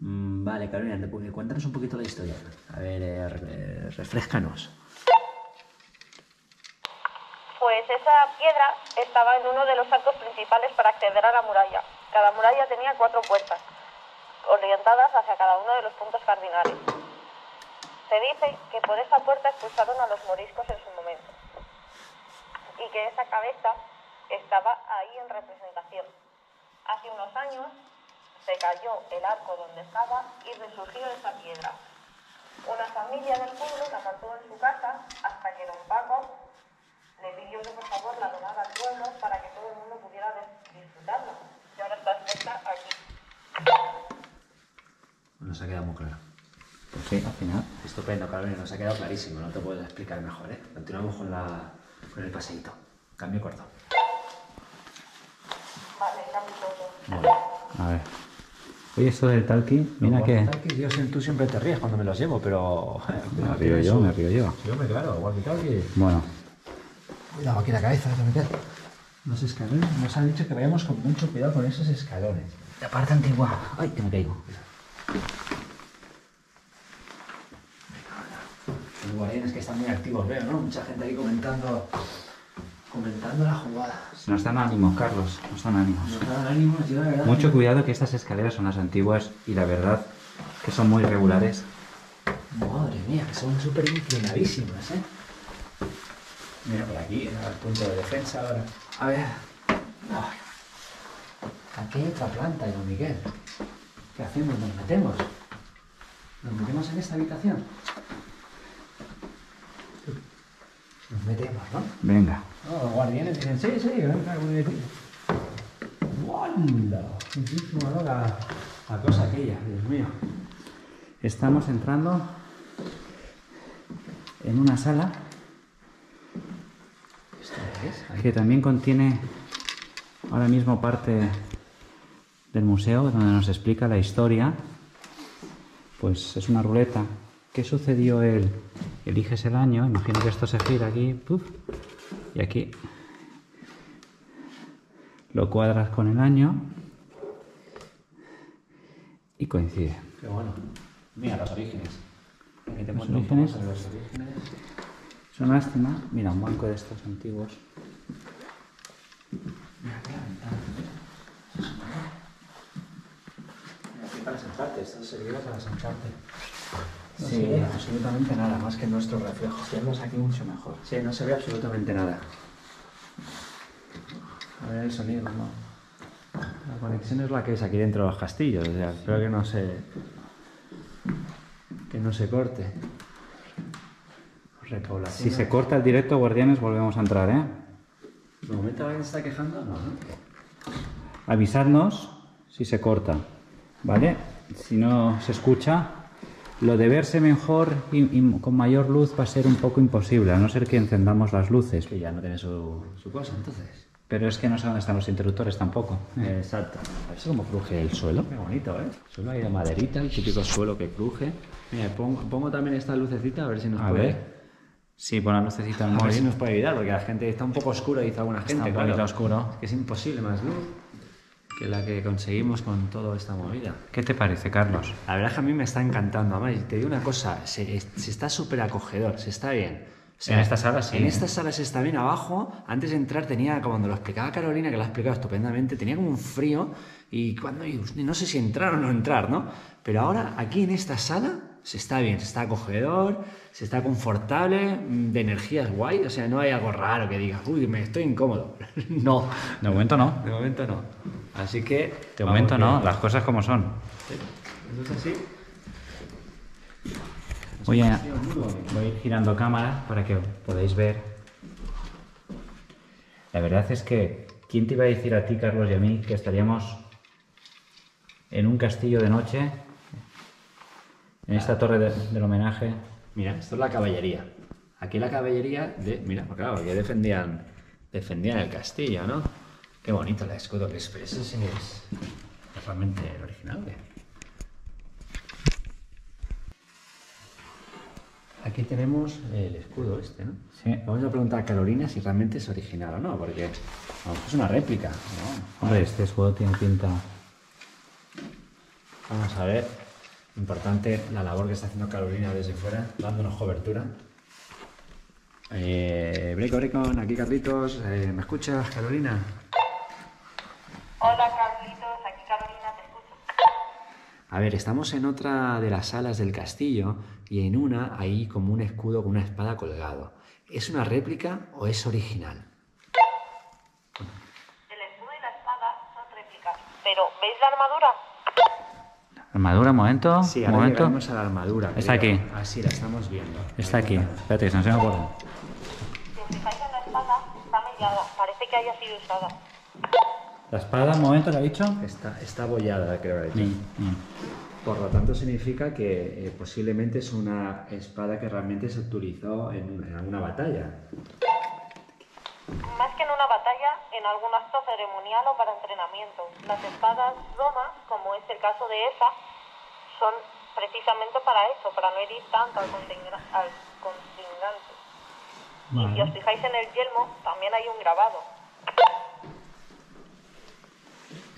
Vale, Carolina, pues, cuéntanos un poquito la historia. A ver, eh, eh, refrescanos. Pues esa piedra estaba en uno de los arcos principales para acceder a la muralla. Cada muralla tenía cuatro puertas, orientadas hacia cada uno de los puntos cardinales. Se dice que por esa puerta expulsaron a los moriscos en su momento y que esa cabeza estaba ahí en representación. Hace unos años se cayó el arco donde estaba y resurgió esa piedra. Una familia del pueblo la plantó en su casa hasta que don Paco le pidió que por favor la donara al pueblo para que todo el mundo pudiera disfrutarla. Y ahora está expuesta aquí. Nos ha quedado muy claro. Pues sí, al final. Estupendo, Carolina, nos ha quedado clarísimo. No te puedo explicar mejor, ¿eh? Continuamos con, la, con el paseíto. Cambio corto. Vale, cambio todo. Muy bien. A ver. Oye, esto del talqui, mira que... Dios, tú siempre te ríes cuando me los llevo, pero... Me río yo, me río yo. Sí, hombre, claro, walkie-talkie. Bueno, Cuidado aquí la cabeza, te meter. Los escalones, nos han dicho que vayamos con mucho cuidado con esos escalones. la parte antigua. Ay, que me caigo. Los guardianes que están muy activos, veo, ¿no? Mucha gente ahí comentando comentando la jugada. Nos dan ánimos, Carlos, nos dan ánimos. Nos dan ánimos, yo la verdad. Mucho cuidado que estas escaleras son las antiguas y la verdad que son muy regulares. Madre mía, que son súper inclinadísimas, ¿eh? Mira, por aquí, el punto de defensa ahora. A ver. Aquí hay otra planta, don Miguel. ¿Qué hacemos? ¿Nos metemos? ¿Nos metemos en esta habitación? Nos metemos, ¿no? Venga. No, los guardianes dicen, sí, sí, venga, bien. ¡Wanda! Muchísimo, cosa aquella, Dios mío. Estamos entrando en una sala que también contiene ahora mismo parte del museo donde nos explica la historia. Pues es una ruleta. ¿Qué sucedió el eliges el año? Imagino que esto se gira aquí, y aquí lo cuadras con el año y coincide. Qué bueno. Mira, los orígenes. Aquí te Los orígenes. sobre los orígenes. Es una lástima. Mira, un banco de estos antiguos. Mira, la ventana. Aquí para sentarte, estas servirá para sentarte. No Sí. se ve absolutamente nada, más que nuestro reflejo. Vemos aquí mucho mejor. Sí, no se ve absolutamente nada. A ver el sonido, ¿no? La conexión es la que es aquí dentro de los castillos, o sea, espero que no se. que no se corte. Repoblación. Si se corta el directo, guardianes, volvemos a entrar, ¿eh? ¿De momento alguien está quejando? No, ¿no? Avisadnos si se corta, ¿vale? Si no se escucha, lo de verse mejor y, y con mayor luz va a ser un poco imposible, a no ser que encendamos las luces. Que ya no tiene su, su cosa, entonces. Pero es que no sé dónde están los interruptores tampoco. Exacto. A ver cómo cruje el suelo. Qué bonito, ¿eh? Suelo ahí de maderita, el típico suelo que cruje. Mira, pongo, pongo también esta lucecita a ver si nos A puede... ver. Sí, pon la lucecita A ver si nos puede ayudar, porque la gente está un poco oscuro, dice alguna gente. un claro. poquito oscuro. Que es imposible más luz que la que conseguimos con toda esta movida. ¿Qué te parece, Carlos? La verdad es que a mí me está encantando. Además, te digo una cosa, se, se está súper acogedor, se está bien. O En esta sala sí, En ¿eh? esta sala se está bien abajo. Antes de entrar tenía, como cuando lo explicaba Carolina, que lo ha explicado estupendamente, tenía como un frío y cuando y no sé si entrar o no entrar, ¿no? Pero ahora aquí en esta sala se está bien, se está acogedor, se está confortable, mm, de energías guay, o sea, no hay algo raro que digas, uy, me estoy incómodo. no, De momento no. de momento no. Así que... De vamos momento no, las cosas como son. Eso es así. Voy a, voy a ir girando cámara para que podáis ver. La verdad es que, ¿quién te iba a decir a ti, Carlos, y a mí que estaríamos en un castillo de noche, en esta torre de- del homenaje? Mira, esto es la caballería. Aquí la caballería de. Mira, claro, porque defendían, defendían el castillo, ¿no? Qué bonito el escudo que es. pero Ese sí es, es realmente el original. Aquí tenemos el escudo este, ¿no? Sí. Vamos a preguntar a Carolina si realmente es original o no, porque es una réplica. ¿no? Hombre, este escudo tiene pinta. Vamos a ver. Importante la labor que está haciendo Carolina desde fuera, dándonos cobertura. Eh, Breco, Brecon, aquí Carlitos. Eh, ¿Me escuchas, Carolina? Hola Carlitos, aquí Carolina, te escucho. A ver, estamos en otra de las salas del castillo y en una hay como un escudo con una espada colgado. ¿Es una réplica o es original? El escudo y la espada son réplicas, pero ¿veis la armadura? Armadura, momento. Sí, ahora momento. llegaremos a la armadura. Está creo. aquí. Ah, sí, la estamos viendo. Está aquí. Espérate, que se nos me acuerdo. Si os fijáis en la espada, está mellada, parece que haya sido usada. La espada, un momento, ¿le ha dicho? Está, está abollada, creo. que ha dicho. Por lo tanto, significa que eh, posiblemente es una espada que realmente se utilizó en, en alguna batalla. Más que en una batalla, en algún acto ceremonial o para entrenamiento. Las espadas romas, como es el caso de esa, son precisamente para eso, para no herir tanto al, al contingente. Y si os fijáis en el yelmo, también hay un grabado.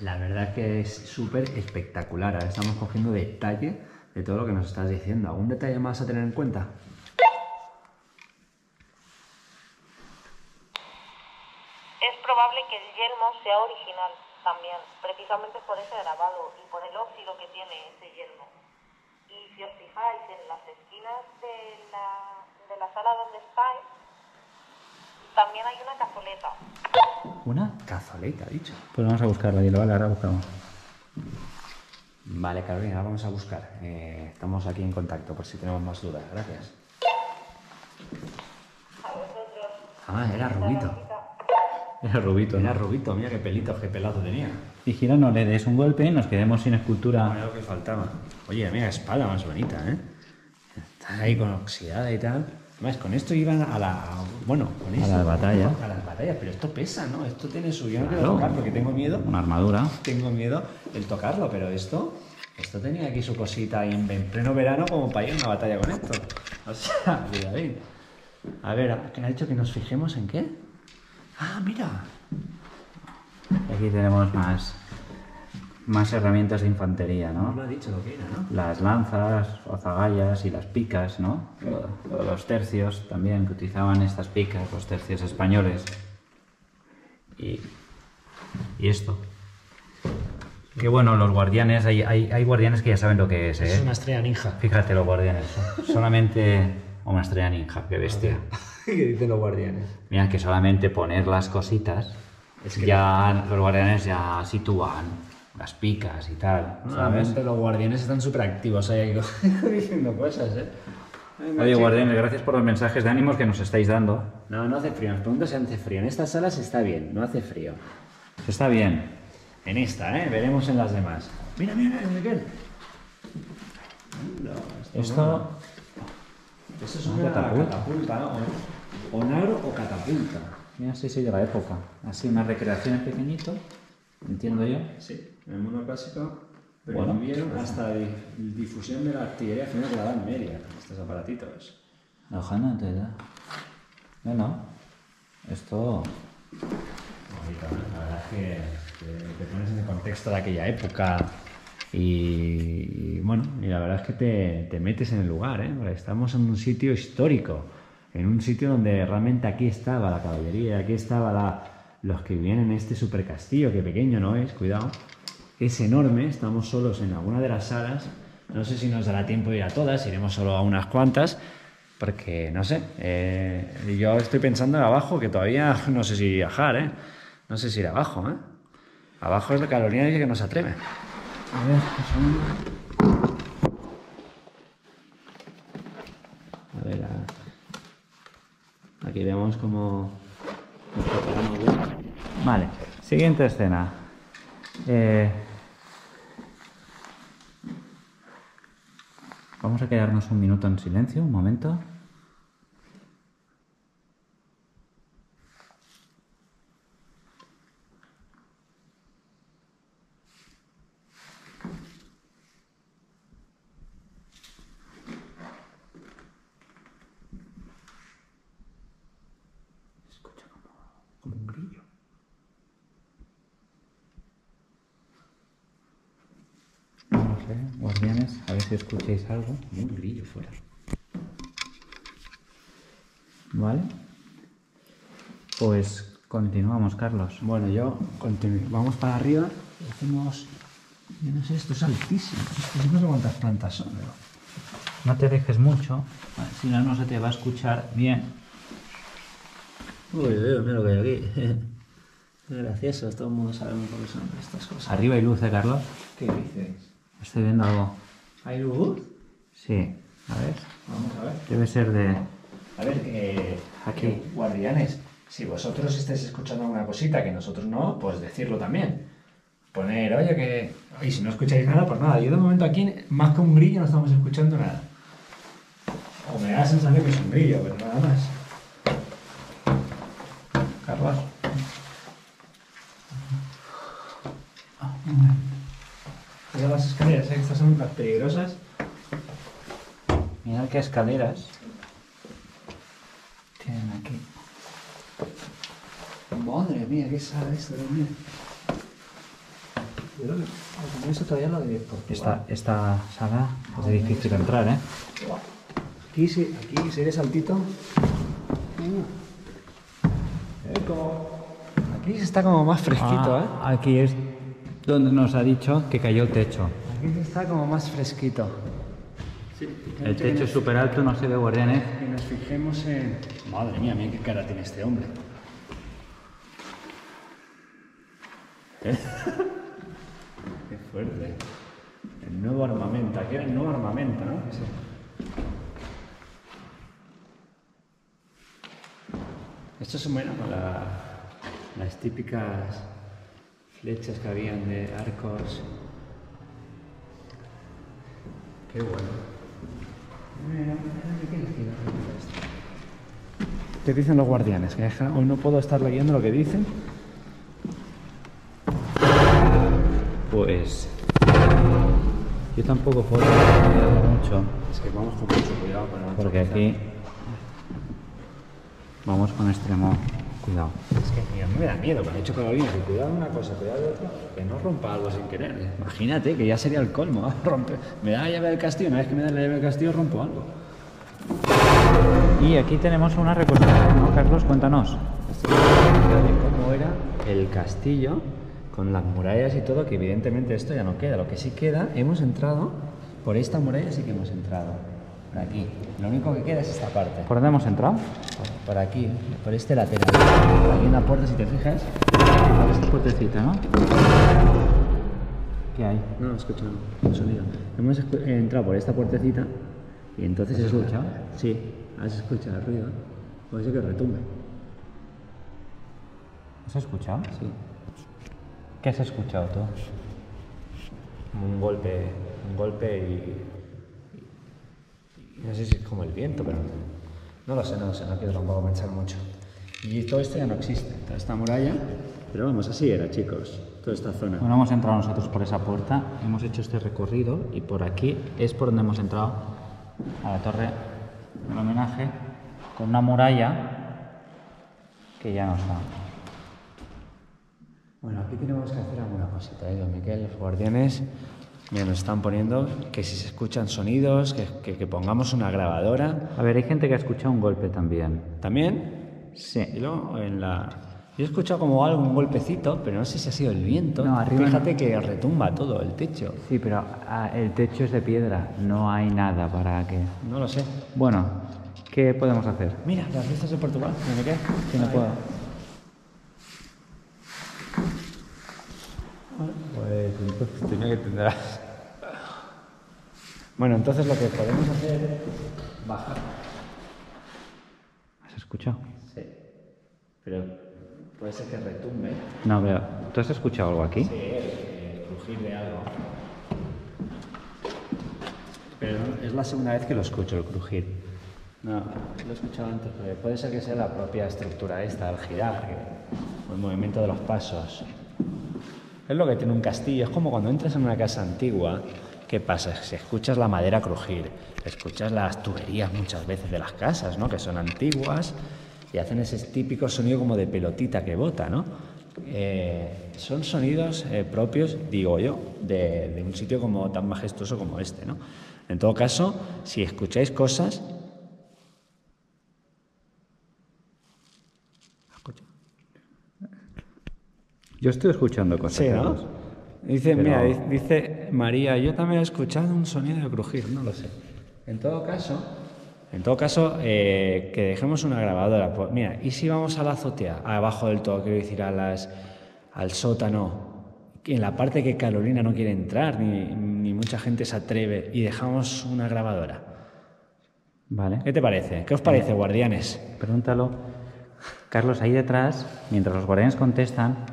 La verdad que es súper espectacular. Ahora estamos cogiendo detalle de todo lo que nos estás diciendo. ¿Algún detalle más a tener en cuenta? sea original también, precisamente por ese grabado y por el óxido que tiene ese yelmo. Y si os fijáis en las esquinas de la, de la sala donde estáis, también hay una cazoleta. Una cazoleta, dicho. Pues vamos a buscarla, dilo, vale, ahora buscamos. Vale, Carolina, vamos a buscar. Eh, estamos aquí en contacto por si tenemos más dudas. Gracias. Ah, era Rubito. Era Rubito, Era Rubito, mira qué pelito, qué pelado tenía. Vigila, no le des un golpe y nos quedemos sin escultura. Era lo que faltaba. Oye, mira, espada más bonita, ¿eh? Está ahí con oxidada y tal. Además, con esto iban a la. Bueno, con esto. las batallas. A las pero esto pesa, ¿no? Esto tiene su. Yo no quiero tocar porque tengo miedo. Una armadura. Tengo miedo el tocarlo, pero esto. Esto tenía aquí su cosita ahí en, en pleno verano como para ir a una batalla con esto. O sea, cuidadín. A ver, ¿qué ha dicho que nos fijemos en qué? Ah, mira. Aquí tenemos más, más herramientas de infantería, No ¿no? me ha dicho lo que era, ¿no? Las lanzas, o zagallas y las picas, ¿no? Lo- lo- Los tercios también, que utilizaban estas picas, los tercios españoles. Y, y esto. Qué bueno, los guardianes, hay, hay, hay guardianes que ya saben lo que es, ¿eh? Es una estrella ninja. Fíjate los guardianes, solamente una estrella ninja, qué bestia. ¿Qué dicen los guardianes? Mira que solamente poner las cositas, Es que- ya los guardianes ya sitúan las picas y tal, ¿sabes? Normalmente los guardianes están súper activos ahí diciendo cosas, ¿eh? Oye, guardianes, gracias por los mensajes de ánimos que nos estáis dando. No, no hace frío. Nos pregunto si hace frío. En estas salas está bien, no hace frío. Está bien. En esta, ¿eh? Veremos en las demás. Mira, mira, mira, Miguel. Anda, Esto, Esto es una una catapulta. catapulta, ¿no? O, o naro o catapulta. mira, sí, sí, de la época. Así, unas recreaciones pequeñito, entiendo yo. Sí, en el mundo clásico Bueno. hasta la di- difusión de la artillería final de la Edad Media. Estos aparatitos. Ojalá te da. Bueno, esto... Bonito, ¿no? La verdad es que, que te pones en el contexto de aquella época y, y, bueno, y la verdad es que te, te metes en el lugar, ¿eh? Porque estamos en un sitio histórico, en un sitio donde realmente aquí estaba la caballería, aquí estaba la, los que vivían en este super castillo, que pequeño no es, cuidado, es enorme, estamos solos en alguna de las salas, no sé si nos dará tiempo de ir a todas, iremos solo a unas cuantas, porque no sé, eh, yo estoy pensando en abajo, que todavía no sé si viajar, ¿eh? No sé si ir abajo, ¿eh? Abajo es la Carolina dice que no se atreve. A ver, un. A ver, a- aquí vemos cómo nos preparamos bien. Vale, siguiente escena. Eh, Vamos a quedarnos un minuto en silencio, un momento. Como un grillo. No sé, guardianes, a ver si escucháis algo. Un grillo fuera. ¿Vale? Pues continuamos, Carlos. Bueno, yo continúo. Vamos para arriba y hacemos. Yo no sé, esto es altísimo. Esto no sé cuántas plantas son, pero. No te dejes mucho, si no, no se te va a escuchar bien. Uy, uy, mira lo que hay aquí. Gracioso, todo el mundo sabemos lo que son estas cosas. Arriba hay luz, ¿eh, Carlos? ¿Qué dices? Estoy viendo algo. ¿Hay luz? Sí, a ver. Vamos a ver. Debe ser de... A ver, que aquí, guardianes, si vosotros estáis escuchando alguna cosita que nosotros no, pues decirlo también. Poner, oye, que. Y si no escucháis nada, pues nada. Yo de momento aquí, más que un grillo, no estamos escuchando nada. O me da la sensación que es un grillo, pero nada más. Carlos. Mira las escaleras, ¿eh? estas son las peligrosas. Mirad qué escaleras tienen aquí. Madre mía, qué sala esto también. Yo creo que eso todavía lo de. Esta, esta sala es difícil entrar, ¿eh? Aquí sí, aquí si eres saltito. Eco. Aquí está como más fresquito, ¿eh? Ah, Aquí es donde nos ha dicho que cayó el techo. Aquí está como más fresquito. El techo es súper alto, no se ve guardianes. Que nos fijemos en... Madre mía, mira qué cara tiene este hombre. ¿Eh? qué fuerte. El nuevo armamento. Aquí era el nuevo armamento, ¿no? Ese. Esto es bueno con la- las típicas flechas que habían de arcos. Qué bueno. ¿Qué dicen los guardianes? Que hoy no puedo estar leyendo lo que dicen. Pues. Yo tampoco puedo mucho, Es que vamos con mucho cuidado con la porque aquí. Vamos con extremo cuidado. Es que mira, me da miedo cuando he hecho línea. que Cuidado de una cosa, cuidado de otra. Que no rompa algo sin querer. Imagínate que ya sería el colmo. ¿eh? Rompe. Me da la llave del castillo. Una vez que me da la llave del castillo, rompo algo. Y aquí tenemos una reconstrucción, ¿no, Carlos? Cuéntanos. Esto es una idea de cómo era el castillo con las murallas y todo, que evidentemente esto ya no queda. Lo que sí queda, hemos entrado, por esta muralla sí que hemos entrado. Por aquí. Lo único que queda es esta parte. ¿Por dónde hemos entrado? Por, por aquí, por este lateral. Hay una puerta, si te fijas. Por esta puertecita, ¿no? ¿Qué hay? No, escucha un sonido. Hemos escu- entrado por esta puertecita y entonces ¿Has escuchado? Sí, has escuchado el ruido. Puede ser que retumbe. ¿Has escuchado? Sí. ¿Qué has escuchado tú? Un golpe, un golpe y no sé si es como el viento, pero no lo sé, no lo sé, no quiero tampoco pensar mucho. Y todo esto ya no existe, toda esta muralla, pero vamos, así era, chicos, toda esta zona. Bueno, hemos entrado nosotros por esa puerta, hemos hecho este recorrido y por aquí es por donde hemos entrado a la torre del homenaje con una muralla que ya no está. Bueno, aquí tenemos que hacer alguna cosita, ¿eh, don Miquel? Los guardianes ya nos están poniendo que si se escuchan sonidos, que, que- que pongamos una grabadora. A ver, hay gente que ha escuchado un golpe también. ¿También? Y Sí. luego en la... Yo he escuchado como algo, un golpecito, pero no sé si ha sido el viento. No, arriba Fíjate que retumba todo el techo. Sí, pero ah, el techo es de piedra, no hay nada para que... No lo sé. Bueno, ¿qué podemos hacer? Mira, las vistas de Portugal, ¿me me qué? Si no puedo. Pues entonces tenía que tendrás. Bueno, entonces lo que podemos hacer es bajar. ¿Has escuchado? Sí. Pero puede ser que retumbe. No, pero ¿tú has escuchado algo aquí? Sí, el crujir de algo. Pero es la segunda vez que lo escucho, el crujir. No, lo he escuchado antes, pero puede ser que sea la propia estructura esta, al girar, o el movimiento de los pasos. Es lo que tiene un castillo, es como cuando entras en una casa antigua, ¿qué pasa? Si escuchas la madera crujir, escuchas las tuberías muchas veces de las casas, ¿no? Que son antiguas y hacen ese típico sonido como de pelotita que bota, ¿no? Eh, son sonidos eh, propios, digo yo, de, de un sitio como tan majestuoso como este, ¿no? En todo caso, si escucháis cosas, Yo estoy escuchando cosas. Sí, ¿no? Dice, Pero- mira, di- dice María, yo también he escuchado un sonido de crujir, no lo sé. En todo caso, en todo caso, eh, que dejemos una grabadora. Pues, mira, ¿y si vamos a la azotea, abajo del todo, quiero decir, a las, al sótano, en la parte que Carolina no quiere entrar, ni, ni mucha gente se atreve, y dejamos una grabadora? Vale. ¿Qué te parece? ¿Qué os parece, guardianes? Pregúntalo. Carlos, ahí detrás, mientras los guardianes contestan,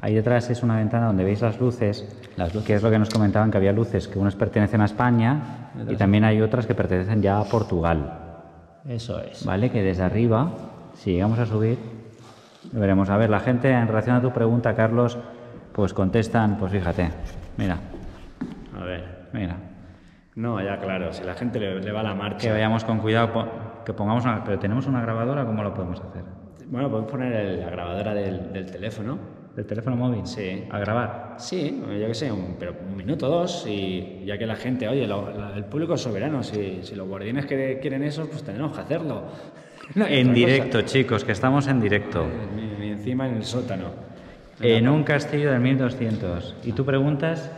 ahí detrás es una ventana donde veis las luces, Las luces. que es lo que nos comentaban, que había luces que unas pertenecen a España y también hay otras que pertenecen ya a Portugal, Eso es. ¿vale? Que desde arriba, si llegamos a subir, lo veremos. A ver, la gente en relación a tu pregunta, Carlos, pues contestan, pues fíjate, mira, A ver. mira, No, ya claro, si la gente le, le va la marcha. que vayamos con cuidado, po- que pongamos una... Pero tenemos una grabadora, ¿cómo lo podemos hacer? Bueno, podemos poner el- la grabadora del, del teléfono. ¿Del teléfono móvil? Sí. A grabar. Sí, yo qué sé, un, pero un minuto dos y ya que la gente, oye, lo- la- el público es soberano, si, si los guardianes que- quieren eso, pues tenemos que hacerlo. No En directo, chicos, que estamos en directo. cosa. Ni, ni encima en el sótano. En un castillo del 1200. ¿Y tú preguntas?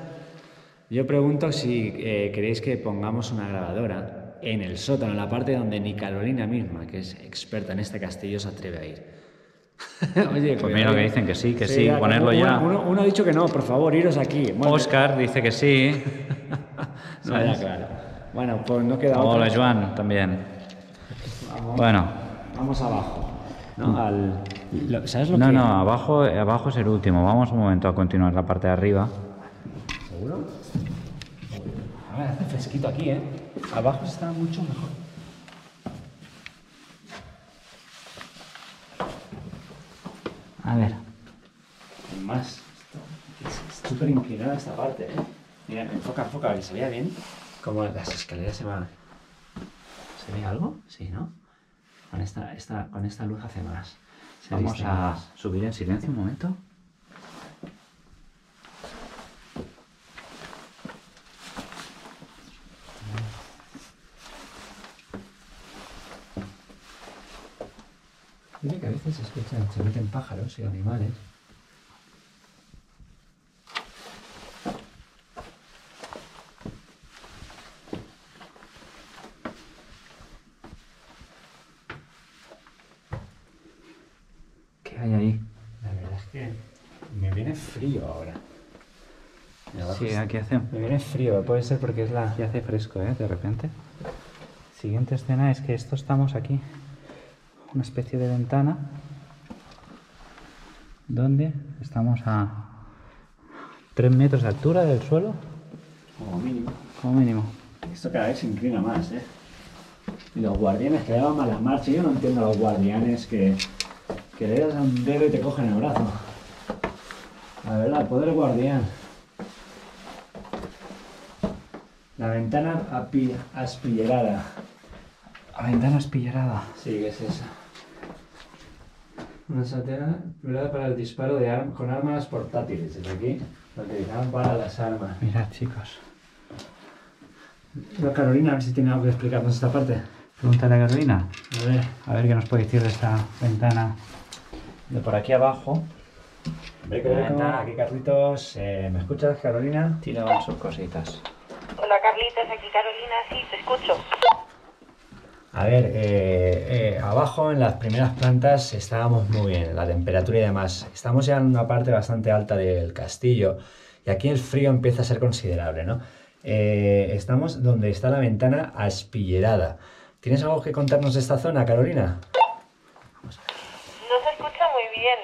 Yo pregunto si eh, queréis que pongamos una grabadora en el sótano, en la parte donde ni Carolina misma, que es experta en este castillo, se atreve a ir. Oye, Pues mira lo que dicen, que sí, que sí, ponerlo uno, ya. Uno, uno ha dicho que no, por favor, iros aquí. Bueno, Oscar dice que sí. no, ya, claro. Bueno, pues no queda Hola, otra. Joan, también. Bueno, Vamos abajo. ¿no? Al, lo- ¿Sabes lo no, que no, abajo, abajo es el último. Vamos un momento a continuar la parte de arriba. ¿Seguro? A ver, hace fresquito aquí, ¿eh? Abajo está mucho mejor. A ver. Más. Es súper inclinada esta parte, ¿eh? Mira, enfoca, enfoca, que se vea bien. Como las escaleras se van. ¿Se ve algo? Sí, ¿no? Con esta, esta, con esta luz hace más. Se Vamos a subir en silencio un momento. Mira que a veces se escuchan, se meten pájaros y animales. ¿Qué hay ahí? La verdad es que me viene frío ahora. Sí, aquí hace, Me viene frío, puede ser porque es la... aquí hace fresco, ¿eh? De repente. Siguiente escena es que esto estamos aquí. Una especie de ventana. Donde estamos a 3 metros de altura del suelo, Como mínimo. como mínimo. Esto cada vez se inclina más, ¿eh? Y los guardianes que llevan malas marchas. Yo no entiendo a los guardianes que, que le das a un dedo y te cogen el brazo. La verdad, poder guardián. La ventana aspillerada. La ventana espillerada. Sí, ¿qué es esa? Una satera preparada para el disparo de arm- con armas portátiles. Desde aquí lo utilizaban para las armas. Mirad, chicos. No, Carolina, a ver si tiene algo que explicarnos esta parte. Pregúntale a Carolina. A ver. A ver qué nos puede decir de esta ventana. De por aquí abajo Hombre, ventana, aquí Carlitos. Eh, ¿Me escuchas, Carolina? tiraban sus cositas. Hola Carlitos, aquí Carolina, sí, te escucho. A ver, eh, eh, abajo en las primeras plantas estábamos muy bien, la temperatura y demás. Estamos ya en una parte bastante alta del castillo y aquí el frío empieza a ser considerable, ¿no? Eh, estamos donde está la ventana aspillerada. ¿Tienes algo que contarnos de esta zona, Carolina? No se escucha muy bien,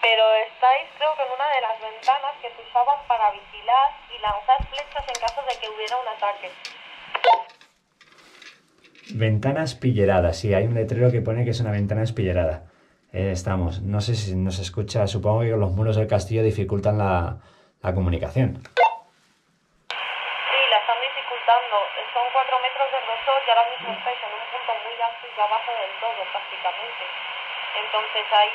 pero estáis creo que en una de las ventanas que se usaban para vigilar y lanzar flechas en caso de que hubiera un ataque. Ventana espillerada, sí, hay un letrero que pone que es una ventana espillerada. Eh, estamos, no sé si nos escucha, supongo que los muros del castillo dificultan la, la comunicación. Sí, la están dificultando. Son cuatro metros de grosor y ahora mismo estáis en un punto muy alto y abajo del todo prácticamente. Entonces hay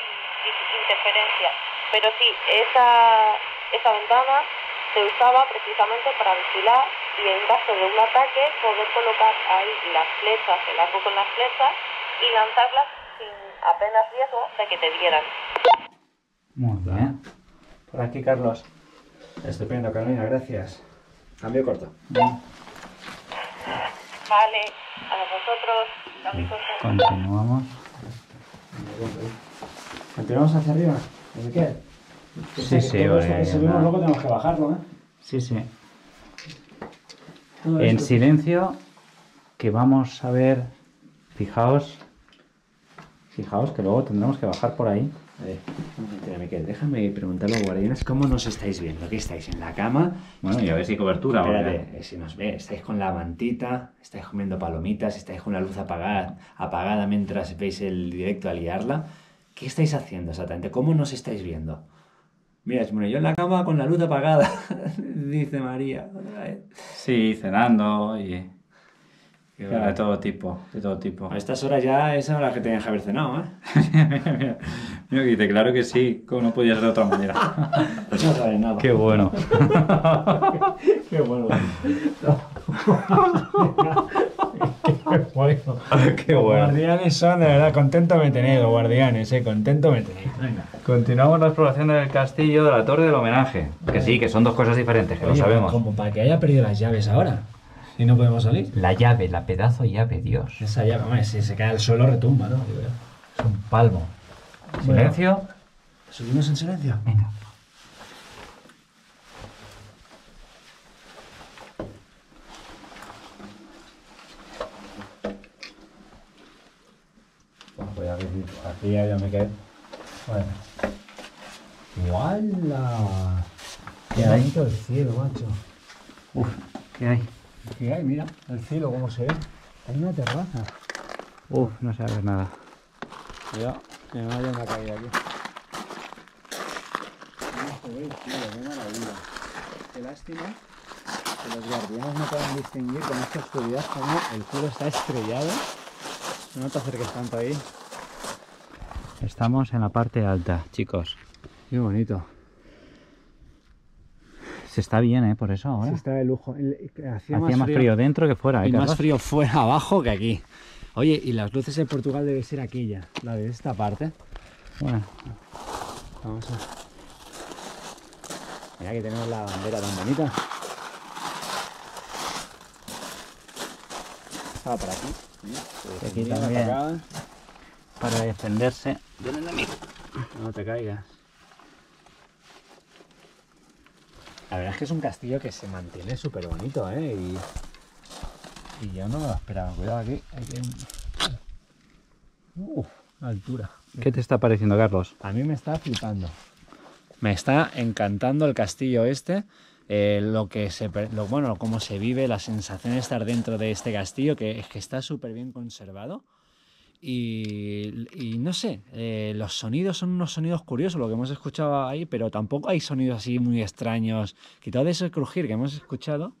interferencia. Pero sí, esa, esa ventana se usaba precisamente para vigilar y en caso de un ataque poder colocar ahí las flechas, el arco con las flechas y lanzarlas sin apenas riesgo de que te dieran. Muy bien. Por aquí, Carlos. Estupendo, Carolina, gracias. Cambio corto. Vale, a vosotros. Continuamos. ¿Continuamos hacia arriba? ¿De qué? Sí, sí, todo esto porque que subimos luego tenemos que bajarlo, ¿eh? Sí, sí. Todo En esto- silencio, que vamos a ver. Fijaos. Fijaos que luego tendremos que bajar por ahí. A ver, Miquel, déjame preguntar a los guardianes cómo nos estáis viendo. ¿Qué estáis? ¿En la cama? Bueno, y a ver si hay cobertura. Espérate, eh, si nos ve, estáis con la mantita, estáis comiendo palomitas, estáis con la luz apagada, apagada mientras veis el directo a liarla. ¿Qué estáis haciendo exactamente? ¿Cómo nos estáis viendo? Mira, bueno, yo en la cama con la luz apagada, dice María. Sí, cenando y. Claro, de todo tipo, de todo tipo. A estas horas ya es hora que tenías que haber cenado, ¿eh? mira, mira, mira que dice, claro que sí, como no podía ser de otra manera. No sabes nada. Qué bueno. Qué bueno. Bueno, Qué los bueno. guardianes son, de verdad, contento me tenéis, los guardianes, eh, contento me tenéis. Venga. Continuamos la exploración del castillo de la torre del homenaje. Que sí, que son dos cosas diferentes, que lo sabemos. Como para que haya perdido las llaves ahora. Si no podemos salir. La llave, la pedazo llave, Dios. Esa llave, hombre, si se cae al suelo retumba, ¿no? Es un palmo. Silencio. ¿Subimos en silencio? Venga. Voy a ver si aquí ya me quedé. Bueno. ¡Wala! Qué bonito el cielo, macho. Uf, ¿qué hay? ¿Qué hay? Mira, el cielo cómo se ve. Hay una terraza. Uf, no se ve nada. Cuidado, que no haya una caída aquí. ¿Cómo se ve el cielo? ¡Qué maravilla! Qué lástima que los guardianes no puedan distinguir con esta oscuridad cómo el cielo está estrellado. No te acerques tanto ahí. Estamos en la parte alta, chicos. Qué bonito. Se está bien, ¿eh? Por eso ahora. Sí, está de lujo. El- Hacía, Hacía más frío. dentro que fuera, ¿eh? y más frío fuera abajo que aquí. Oye, y las luces de Portugal debe ser aquella, la de esta parte. Bueno, Vamos a. Mira que tenemos la bandera tan bonita. Estaba por aquí. Y aquí también. Para defenderse. No te caigas. La verdad es que es un castillo que se mantiene súper bonito, ¿eh? Y, y yo no me lo esperaba. Cuidado aquí. Hay que... Uf, altura. ¿Qué te está pareciendo, Carlos? A mí me está flipando. Me está encantando el castillo este. eh, lo que se lo, bueno cómo se vive la sensación de estar dentro de este castillo que es que está súper bien conservado y, y no sé eh, los sonidos son unos sonidos curiosos lo que hemos escuchado ahí pero tampoco hay sonidos así muy extraños quitado de ese crujir que hemos escuchado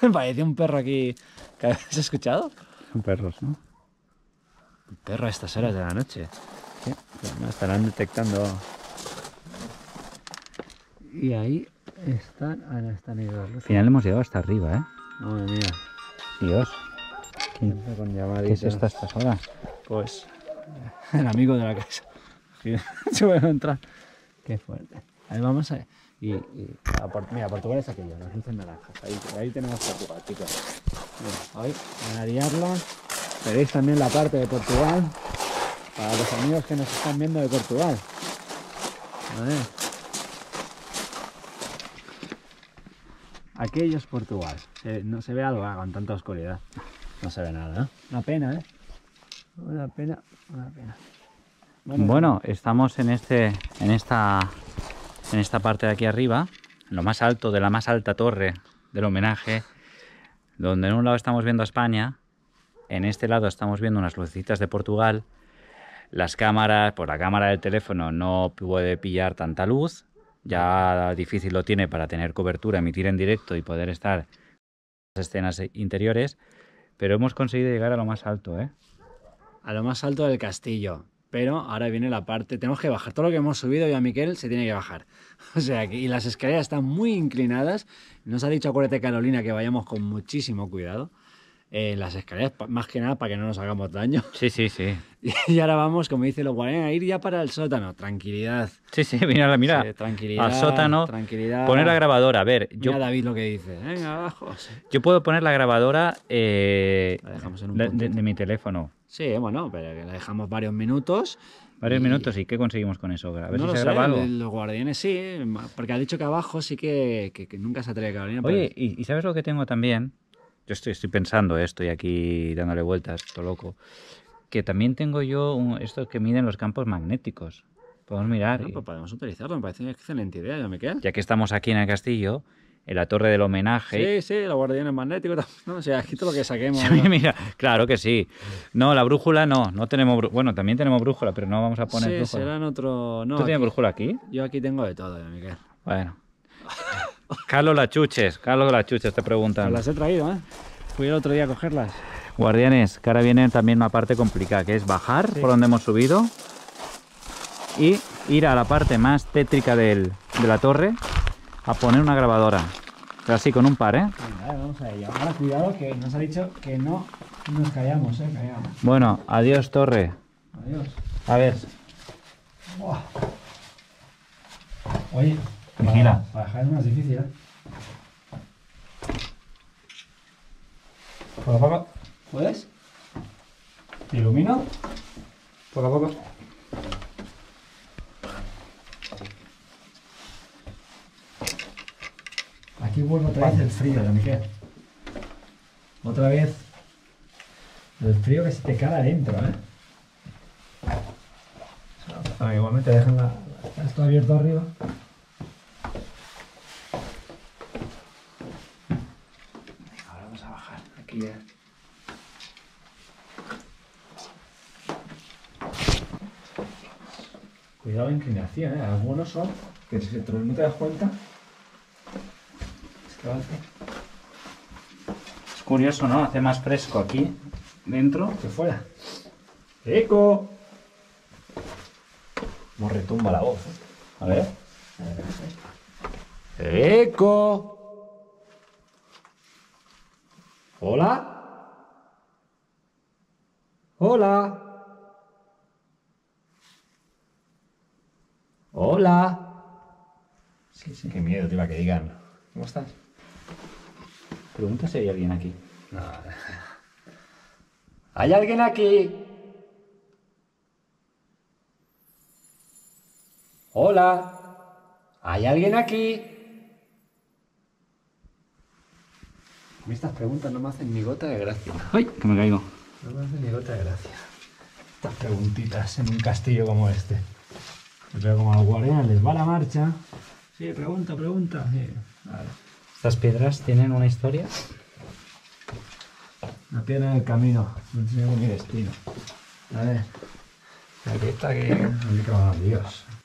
parecía un perro aquí que has escuchado Son perros, ¿no? un perro a estas horas de la noche Sí, estarán detectando y ahí están ah, no están ahí las Al final hemos llegado hasta arriba, ¿eh? madre mía Dios. ¿Quién- Siempre con ¿Qué llamaditas. es esto a estas horas? Pues el amigo de la casa. Se puede entrar. Qué fuerte. Ahí vamos a y, a mira, Portugal es aquello, las luces naranjas. Ahí, ahí tenemos Portugal, chicos. Mira, hoy van a liarlo. Veréis también la parte de Portugal para los amigos que nos están viendo de Portugal. A ver. Aquello es Portugal. Se- no se ve algo ah, con tanta oscuridad. No se ve nada, ¿eh? Una pena, ¿eh? Una pena, una pena. Bueno, estamos en este, en esta, en esta parte de aquí arriba, en lo más alto de la más alta torre del homenaje, donde en un lado estamos viendo a España, en este lado estamos viendo unas lucecitas de Portugal. Las cámaras, por la cámara del teléfono no puede pillar tanta luz, ya difícil lo tiene para tener cobertura, emitir en directo y poder estar en las escenas interiores, pero hemos conseguido llegar a lo más alto, ¿eh? a lo más alto del castillo. Pero ahora viene la parte, tenemos que bajar. Todo lo que hemos subido yo a Miquel se tiene que bajar. O sea, y las escaleras están muy inclinadas. Nos ha dicho, acuérdate Carolina, que vayamos con muchísimo cuidado. Eh, las escaleras, más que nada para que no nos hagamos daño. Sí, sí, sí. Y ahora vamos, como dice los guardianes, a ir ya para el sótano. Tranquilidad. Sí, sí, mira, mira. Sí, tranquilidad. al sótano, Tranquilidad. Poner la grabadora. A ver, Mira yo, David lo que dice. Venga, abajo. yo puedo poner la grabadora eh, La dejamos en un de, de- puntito. de mi teléfono. Sí, bueno, pero la dejamos varios minutos. Varios Y- minutos. ¿Y qué conseguimos con eso? A ver no si lo se sé, graba algo. el- los guardianes sí, porque ha dicho que abajo sí que, que- que nunca se atreve Carolina. pero- Oye, ¿y, y sabes lo que tengo también? Yo estoy, estoy pensando, eh, estoy aquí dándole vueltas, todo loco. Que también tengo yo un- estos que miden los campos magnéticos. Podemos mirar. Bueno, y- pues podemos utilizarlo, me parece excelente idea, ¿ya me queda? ya que estamos aquí en el castillo, en la torre del homenaje. Sí, sí, los guardianes magnéticos, no, o sea, aquí todo lo que saquemos. Sí, mira, claro que sí. No, la brújula no, no tenemos brú- Bueno, también tenemos brújula, pero no vamos a poner sí, brújula. serán otro... No, ¿Tú tienes aquí- brújula aquí? yo aquí tengo de todo, ya Miguel. Bueno. Carlos Lachuches, Carlos Lachuches te preguntan. Pues las he traído, ¿eh? Fui el otro día a cogerlas. Guardianes, que ahora viene también una parte complicada, que es bajar por donde hemos subido y ir a la parte más tétrica del- de la torre a poner una grabadora. Pero así, con un par, ¿eh? Venga, eh, vamos a ello. Ahora cuidado que nos ha dicho que no nos callamos, eh, callamos. Bueno, adiós, torre. Adiós. A ver, Buah. Oye, Vigila. Para bajar es más difícil, ¿eh? Poco a poco. ¿Puedes? ¿Te ilumino? Poco a poco. Aquí vuelve otra vez el frío, de Miquel. Otra vez el frío que se te cae adentro, ¿eh? Ah, igualmente dejan la, esto abierto arriba. Venga, ahora vamos a Cuidado la inclinación, ¿eh? Algunos son que si te- no te das cuenta. Es que va a hacer es curioso, ¿no? Hace más fresco aquí dentro. que fuera. ¡Eco! Como retumba la voz. ¿eh? A ver. ¡Eco! ¿Hola? ¿Hola? ¿Hola? Sí, sí. Qué miedo, tío, que digan. ¿Cómo estás? Pregunta si hay alguien aquí. No. ¿Hay alguien aquí? Hola. ¿Hay alguien aquí? A mí estas preguntas no me hacen ni gota de gracia. ¡Ay! Que me caigo. No me hacen ni gota de gracia. Estas preguntitas en un castillo como este. Pero como a los guardianes les va la marcha. Sí, pregunta, pregunta. Sí. Vale. ¿Estas piedras tienen una historia? Una piedra en el camino. No enseño mi destino. A ver. Aquí está aquí. Aquí Dios. Aquí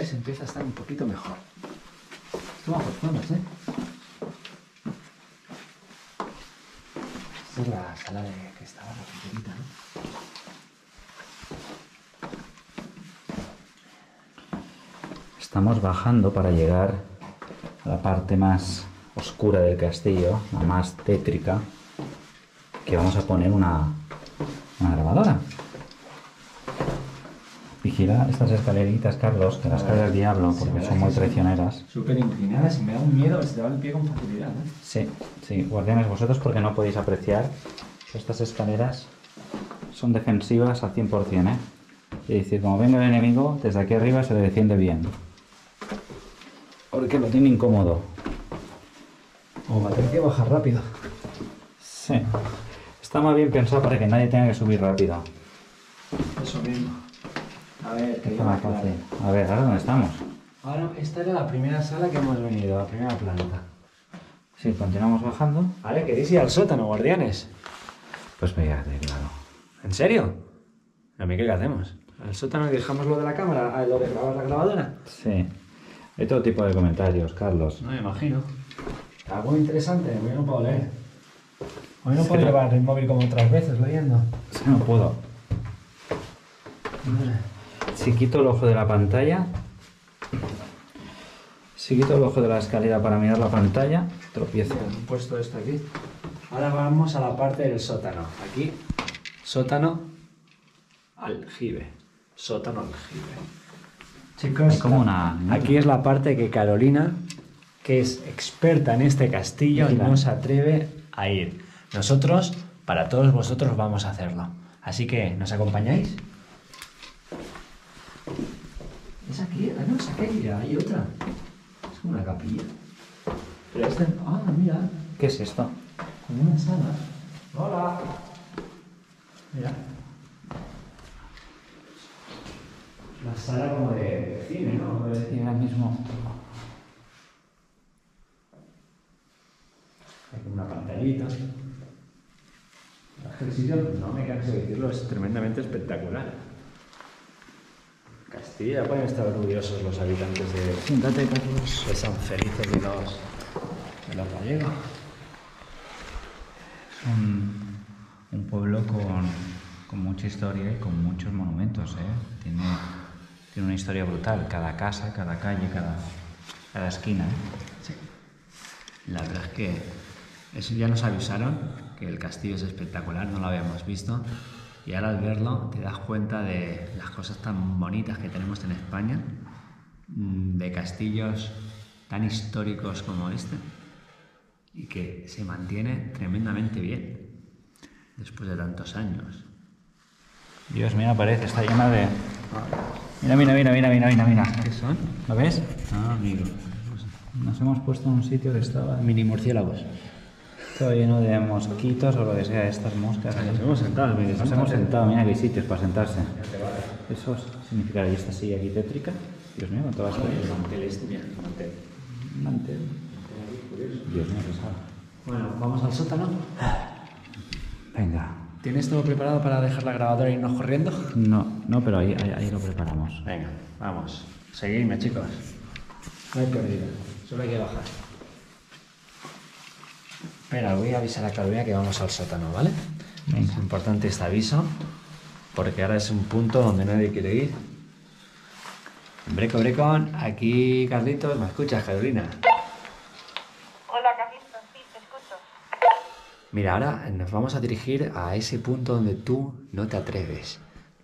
empieza a estar un poquito mejor. Esto va por zonas, ¿eh? Esta es la sala de que estaba la pinturita, ¿no? Estamos bajando para llegar a la parte más oscura del castillo, la más tétrica, que vamos a poner una grabadora. Vigila estas escaleritas, Carlos, que las cae el diablo, porque son muy traicioneras. Súper inclinadas y me da un miedo se te va el pie con facilidad, ¿eh? Sí, sí, guardianes, vosotros porque no podéis apreciar, estas escaleras son defensivas al 100%, ¿eh? Es decir, como venga el enemigo, desde aquí arriba se le defiende bien. Porque lo tiene incómodo. O va a tener que bajar rápido. Sí. Está más bien pensado para que nadie tenga que subir rápido. Eso mismo. Más fácil. A ver, ¿ahora dónde estamos? Ahora, esta era la primera sala que hemos venido, la primera planta. Sí, continuamos bajando. Vale, ¿queréis ir al sótano, guardianes? Pues fíjate, claro. ¿En serio? ¿A mí qué hacemos? ¿Al sótano dejamos lo de la cámara? ¿A lo de grabar la grabadora? Sí. Hay todo tipo de comentarios, Carlos. No me imagino. Algo interesante, hoy no puedo leer. Hoy no puedo llevar el móvil como otras veces leyendo. Sí, no puedo. Si quito el ojo de la pantalla, si quito el ojo de la escalera para mirar la pantalla, tropiezo. He puesto esto aquí. Ahora vamos a la parte del sótano. Aquí, sótano aljibe. Sótano aljibe. Chicos, Hay como una- aquí es la parte que Carolina, que es experta en este castillo, Mira. no se atreve a ir. Nosotros, para todos vosotros, vamos a hacerlo. Así que, ¿nos acompañáis? Es aquí, ah, no, es aquella, hay otra. Es como una capilla. Pero esta, ah, mira, ¿Qué es esto? como una sala. Hola. Mira. La sala como de cine, ¿no? De- ahora mismo. Hay como una pantallita. El sitio, no me canso de decirlo, es tremendamente espectacular. Castilla pueden estar orgullosos los habitantes de, Siéntate, Carlos. de San Felices de los, de los gallegos. un, un pueblo con, con mucha historia y con muchos monumentos. ¿eh? Tiene, tiene una historia brutal. Cada casa, cada calle, cada, cada esquina. ¿eh? La verdad es que eso ya nos avisaron, que el castillo es espectacular, no lo habíamos visto. Y ahora al verlo te das cuenta de las cosas tan bonitas que tenemos en España, mm, de castillos tan históricos como este, y que se mantiene tremendamente bien después de tantos años. Dios, mira pared, está llena de... Mira, mira, mira, mira, mira, mira, mira. ¿Qué son? ¿Lo ves? Ah, amigo. Nos hemos puesto en un sitio que estaba Mini murciélagos. Todo lleno de mosquitos o lo que sea, estas moscas. Nos hemos sentado, mire, Nos hemos sentado, mira que hay sitios para sentarse. Eso significa, ¿y esta silla aquí tétrica? Dios mío, ¿cuánto va a ser? mantel este, mira, el mantel. Mantel. Dios mío, pesado. Bueno, vamos al sótano. Venga. ¿Tienes todo preparado para dejar la grabadora e irnos corriendo? No, no, pero ahí, ahí, ahí lo preparamos. Venga, vamos. Seguidme, chicos. No hay pérdida, solo hay que bajar. Espera, voy a avisar a Carolina que vamos al sótano, ¿vale? Es importante este aviso, porque ahora es un punto donde nadie quiere ir. Breco, brecon, aquí Carlitos, ¿me escuchas, Carolina? Hola, Carlitos, sí, te escucho. Mira, ahora nos vamos a dirigir a ese punto donde tú no te atreves.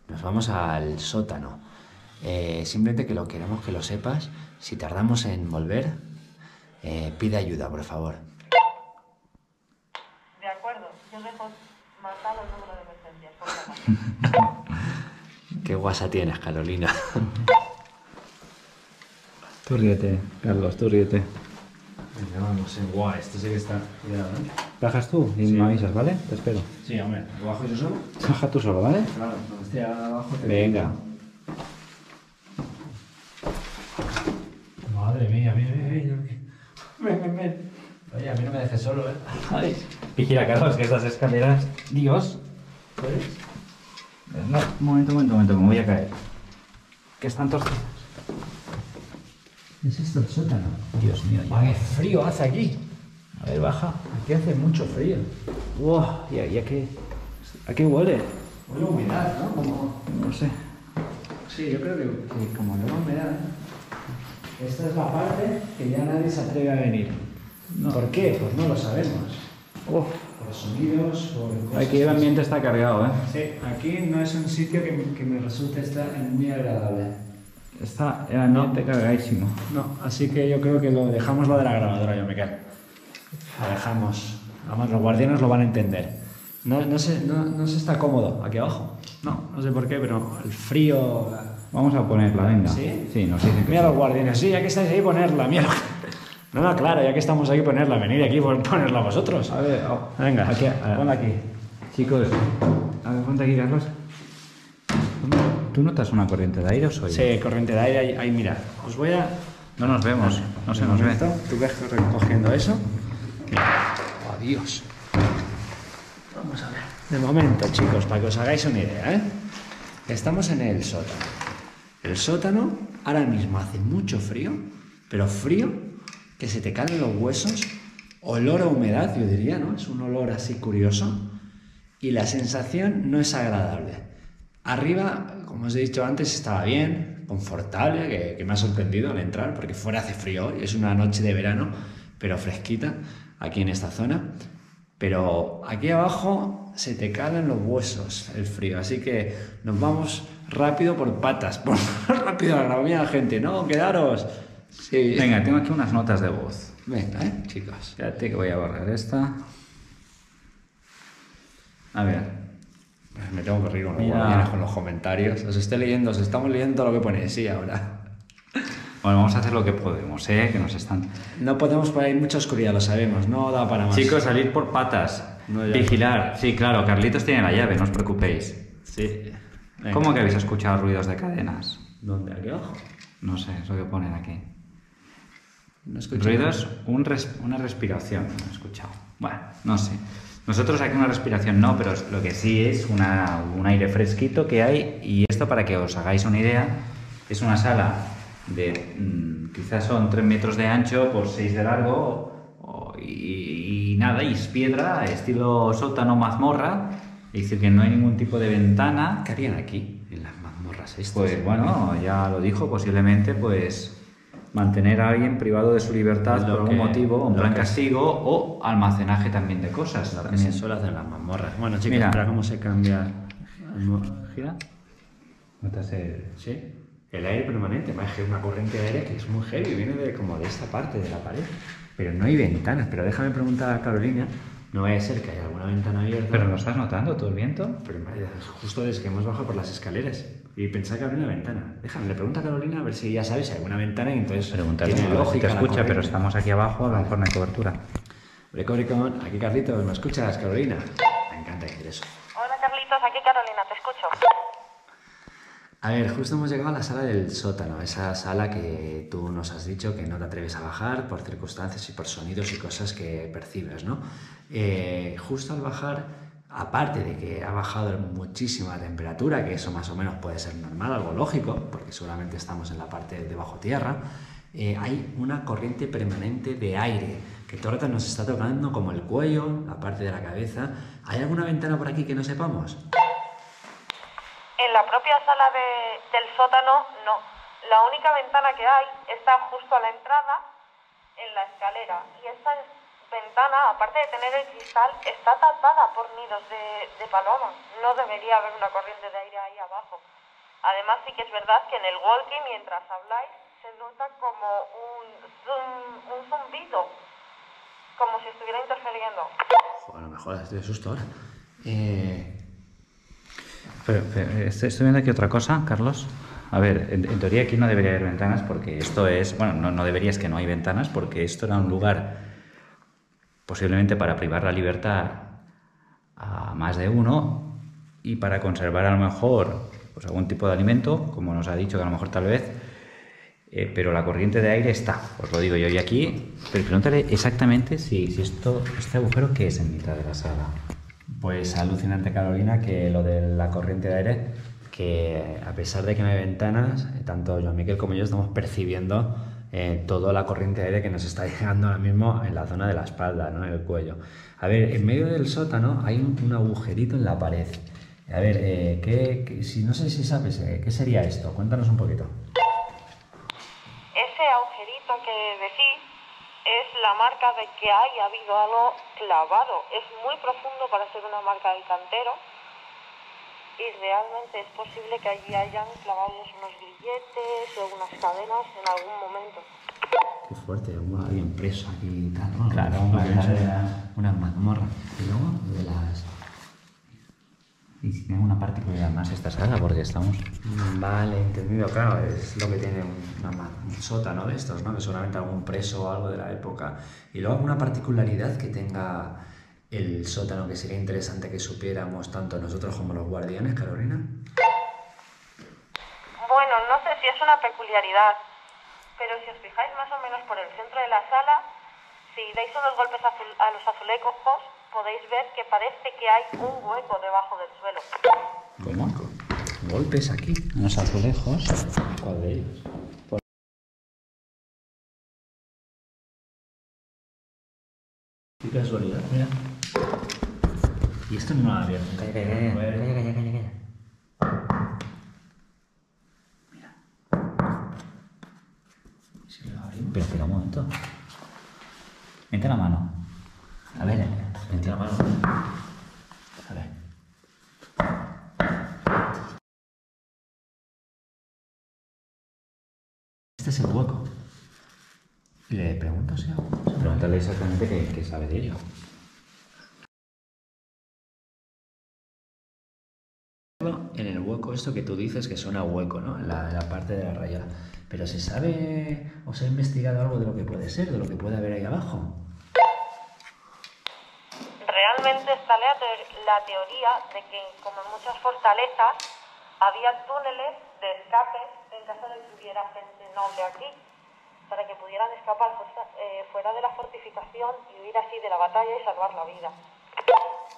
Nos vamos al sótano. Eh, simplemente que lo queremos que lo sepas. Si tardamos en volver, eh, pide ayuda, por favor. De acuerdo, yo dejo marcado el número de emergencias, por favor. Qué guasa tienes, Carolina. Tú ríete, Carlos, tú ríete. Venga, vamos, en guay, esto sí que está. Cuidado, ¿eh? Bajas tú y Sí. me avisas, ¿vale? Te espero. Sí, hombre, ¿lo bajo yo solo? Baja tú solo, ¿vale? Claro, cuando esté abajo te Venga. Madre mía, mira, mira, mira. Ven, ven, ven. Oye, a mí no me dejes solo, ¿eh? Ay. Vigila, Carlos, que estas escaleras... Dios. ¿Puedes? No, un momento, un momento, un momento, me voy a caer. Que están torcidas. ¿Es esto el sótano? Dios mío, ya. Qué frío hace aquí. A ver, baja. Aquí hace mucho frío. Wow, ¿y a, y a qué? ¿A qué huele? Huele a humedad, ¿no? Como... No sé. Sí, yo creo que, que como no humedad, esta es la parte que ya nadie se atreve a venir. No. ¿Por qué? Pues no lo sabemos. Uf. Por sonidos, por cosas. Aquí el ambiente está cargado, ¿eh? Sí, aquí no es un sitio que, que me resulte estar muy agradable. Está el ambiente cargadísimo. No, así que yo creo que lo dejamos lo de la grabadora, yo me quedo. Lo dejamos. Además, los guardianes lo van a entender. No, no, se, no, no se está cómodo aquí abajo. No, no sé por qué, pero el frío. Vamos a ponerla, venga. ¿Sí? Sí, nos dicen que Mira sí. los guardianes, sí, ya que estáis ahí, ponerla, mira. No, no, claro, ya que estamos aquí, ponerla, venid aquí, pon- ponerla vosotros. A ver, oh, Venga, aquí, a- ponla aquí. Chicos, a ver, ponte aquí, Carlos. ¿Tú notas una corriente de aire o soy? yo? Sí, corriente de aire, ahí, ahí, mira. Os voy a. No nos vemos, no se nos ve. momento, Tú ves recogiendo eso. Adiós. Vamos a ver. De momento, chicos, para que os hagáis una idea, ¿eh? Estamos en el sótano. El sótano ahora mismo hace mucho frío, pero frío que se te caen los huesos. Olor a humedad, yo diría, ¿no? Es un olor así curioso. Y la sensación no es agradable. Arriba, como os he dicho antes, estaba bien, confortable, que, me ha sorprendido al entrar, porque fuera hace frío hoy, es una noche de verano, pero fresquita aquí en esta zona. Pero aquí abajo se te calan los huesos el frío, así que nos vamos rápido por patas, por rápido a la gente, no, quedaros. Sí. Venga, tengo aquí unas notas de voz. Venga, ¿eh, chicos? Espérate que voy a borrar esta. A ver. Me tengo que reír con los Mira. guardianes, con los comentarios. Os estoy leyendo, os estamos leyendo lo que pone sí ahora. Bueno, vamos a hacer lo que podemos, ¿eh? Que nos están... No podemos poner mucha oscuridad, lo sabemos, no da para más. Chicos, salir por patas. No. Vigilar. Sí, claro, Carlitos tiene la llave, no os preocupéis. Sí. Venga. ¿Cómo que habéis escuchado ruidos de cadenas? ¿Dónde? ¿Aquí abajo? No sé, es lo que ponen aquí. No Ruidos, un res- una respiración, no he escuchado. Bueno, no sé. Nosotros aquí una respiración no, pero lo que sí es una- un aire fresquito que hay. Y esto para que os hagáis una idea, es una sala de mm, quizás son 3 metros de ancho por 6 de largo o- y, y nada, y es piedra, estilo sótano mazmorra. Es decir, que no hay ningún tipo de ventana. ¿Qué harían aquí, en las mazmorras estas? Pues bueno, ya lo dijo, posiblemente pues mantener a alguien privado de su libertad Lo por algún que- motivo, en lo plan que- castigo o almacenaje también de cosas. Lo que también. se suele hacer en las mazmorras. Bueno, chicos, Mira. espera cómo se cambia. ¿Gira? Notas el- Sí. El aire permanente, más que una corriente de aire que es muy heavy, viene de, como de esta parte de la pared. Pero no hay ventanas. Pero déjame preguntar a Carolina, no vaya a ser que haya alguna ventana abierta. Pero lo estás notando todo el viento. Pero justo desde que hemos bajado por las escaleras y pensaba que había una ventana. Déjame, le pregunto a Carolina a ver si ya sabe si hay alguna ventana y entonces tiene si lógica te escucha, pero estamos aquí abajo, a lo mejor no hay cobertura. Brecoricón, aquí Carlitos, ¿me escuchas, Carolina? Me encanta decir eso. Hola Carlitos, aquí Carolina, te escucho. A ver, justo hemos llegado a la sala del sótano, esa sala que tú nos has dicho que no te atreves a bajar por circunstancias y por sonidos y cosas que percibes, ¿no? Eh, justo al bajar, aparte de que ha bajado muchísimo la temperatura, que eso más o menos puede ser normal, algo lógico, porque seguramente estamos en la parte de bajo tierra, eh, hay una corriente permanente de aire que todo el rato nos está tocando como el cuello, la parte de la cabeza. ¿Hay alguna ventana por aquí que no sepamos? En la propia sala de- del sótano, no. La única ventana que hay está justo a la entrada, en la escalera. Y esta ventana, aparte de tener el cristal, está tapada por nidos de, de paloma. No debería haber una corriente de aire ahí abajo. Además, sí que es verdad que en el walkie, mientras habláis, se nota como un, zum- un zumbido, como si estuviera interfiriendo. Lo mejor estoy de susto ahora. Eh, Pero, pero, estoy, estoy viendo aquí otra cosa, Carlos. A ver, en, en teoría aquí no debería haber ventanas porque esto es, bueno, no, no debería, es que no hay ventanas porque esto era un lugar posiblemente para privar la libertad a más de uno y para conservar a lo mejor pues algún tipo de alimento, como nos ha dicho que a lo mejor tal vez, eh, pero la corriente de aire está, os lo digo yo. Y aquí, pero pregúntale exactamente si, si esto, este agujero qué es en mitad de la sala. Pues alucinante Carolina que lo de la corriente de aire, que a pesar de que no hay ventanas, eh, tanto Joan Miquel como yo estamos percibiendo eh, toda la corriente de aire que nos está llegando ahora mismo en la zona de la espalda, ¿no? en el cuello. A ver, en medio del sótano hay un, agujerito en la pared. A ver, eh, ¿qué, qué- si, no sé si sabes, eh, ¿qué sería esto? Cuéntanos un poquito. Ese agujerito que decís es la marca de que haya habido algo clavado. Es muy profundo para ser una marca del cantero y realmente es posible que allí hayan clavado unos grilletes o unas cadenas en algún momento. Qué fuerte, alguien preso aquí y tal, ¿no? Claro, una, una cadena. una mazmorra. Y luego de las... Y si tiene una particularidad más esta sala, porque estamos... Mm, Vale, entendido, claro, es lo que tiene un, una un sótano de estos, ¿no? Que seguramente algún preso o algo de la época. Y luego alguna particularidad que tenga el sótano que sería interesante que supiéramos tanto nosotros como los guardianes, Carolina. Bueno, no sé si es una peculiaridad, pero si os fijáis más o menos por el centro de la sala, si dais unos golpes a los azulejos, podéis ver que parece que hay un hueco debajo del suelo. ¿Cómo? Golpes aquí. En los azulejos. ¿Cuál de ellos? Qué casualidad, mira. Y esto no lo ha abierto. Calla, calla, calla, calla, calla, calla, calla. Si lo abrimos. Pero espera un momento. Mete la mano. A ver, Mete la mano. A ver. Este es el hueco. Le pregunto si hago. pregúntale exactamente qué, qué sabe de ello. En el hueco, esto que tú dices que suena hueco, ¿no? En la, en la parte de la raya. Pero ¿se sabe o se ha investigado algo de lo que puede ser, de lo que puede haber ahí abajo? Realmente está la, teo- la teoría de que, como en muchas fortalezas, había túneles de escape en caso de que hubiera gente noble aquí, para que pudieran escapar eh, fuera de la fortificación y huir así de la batalla y salvar la vida.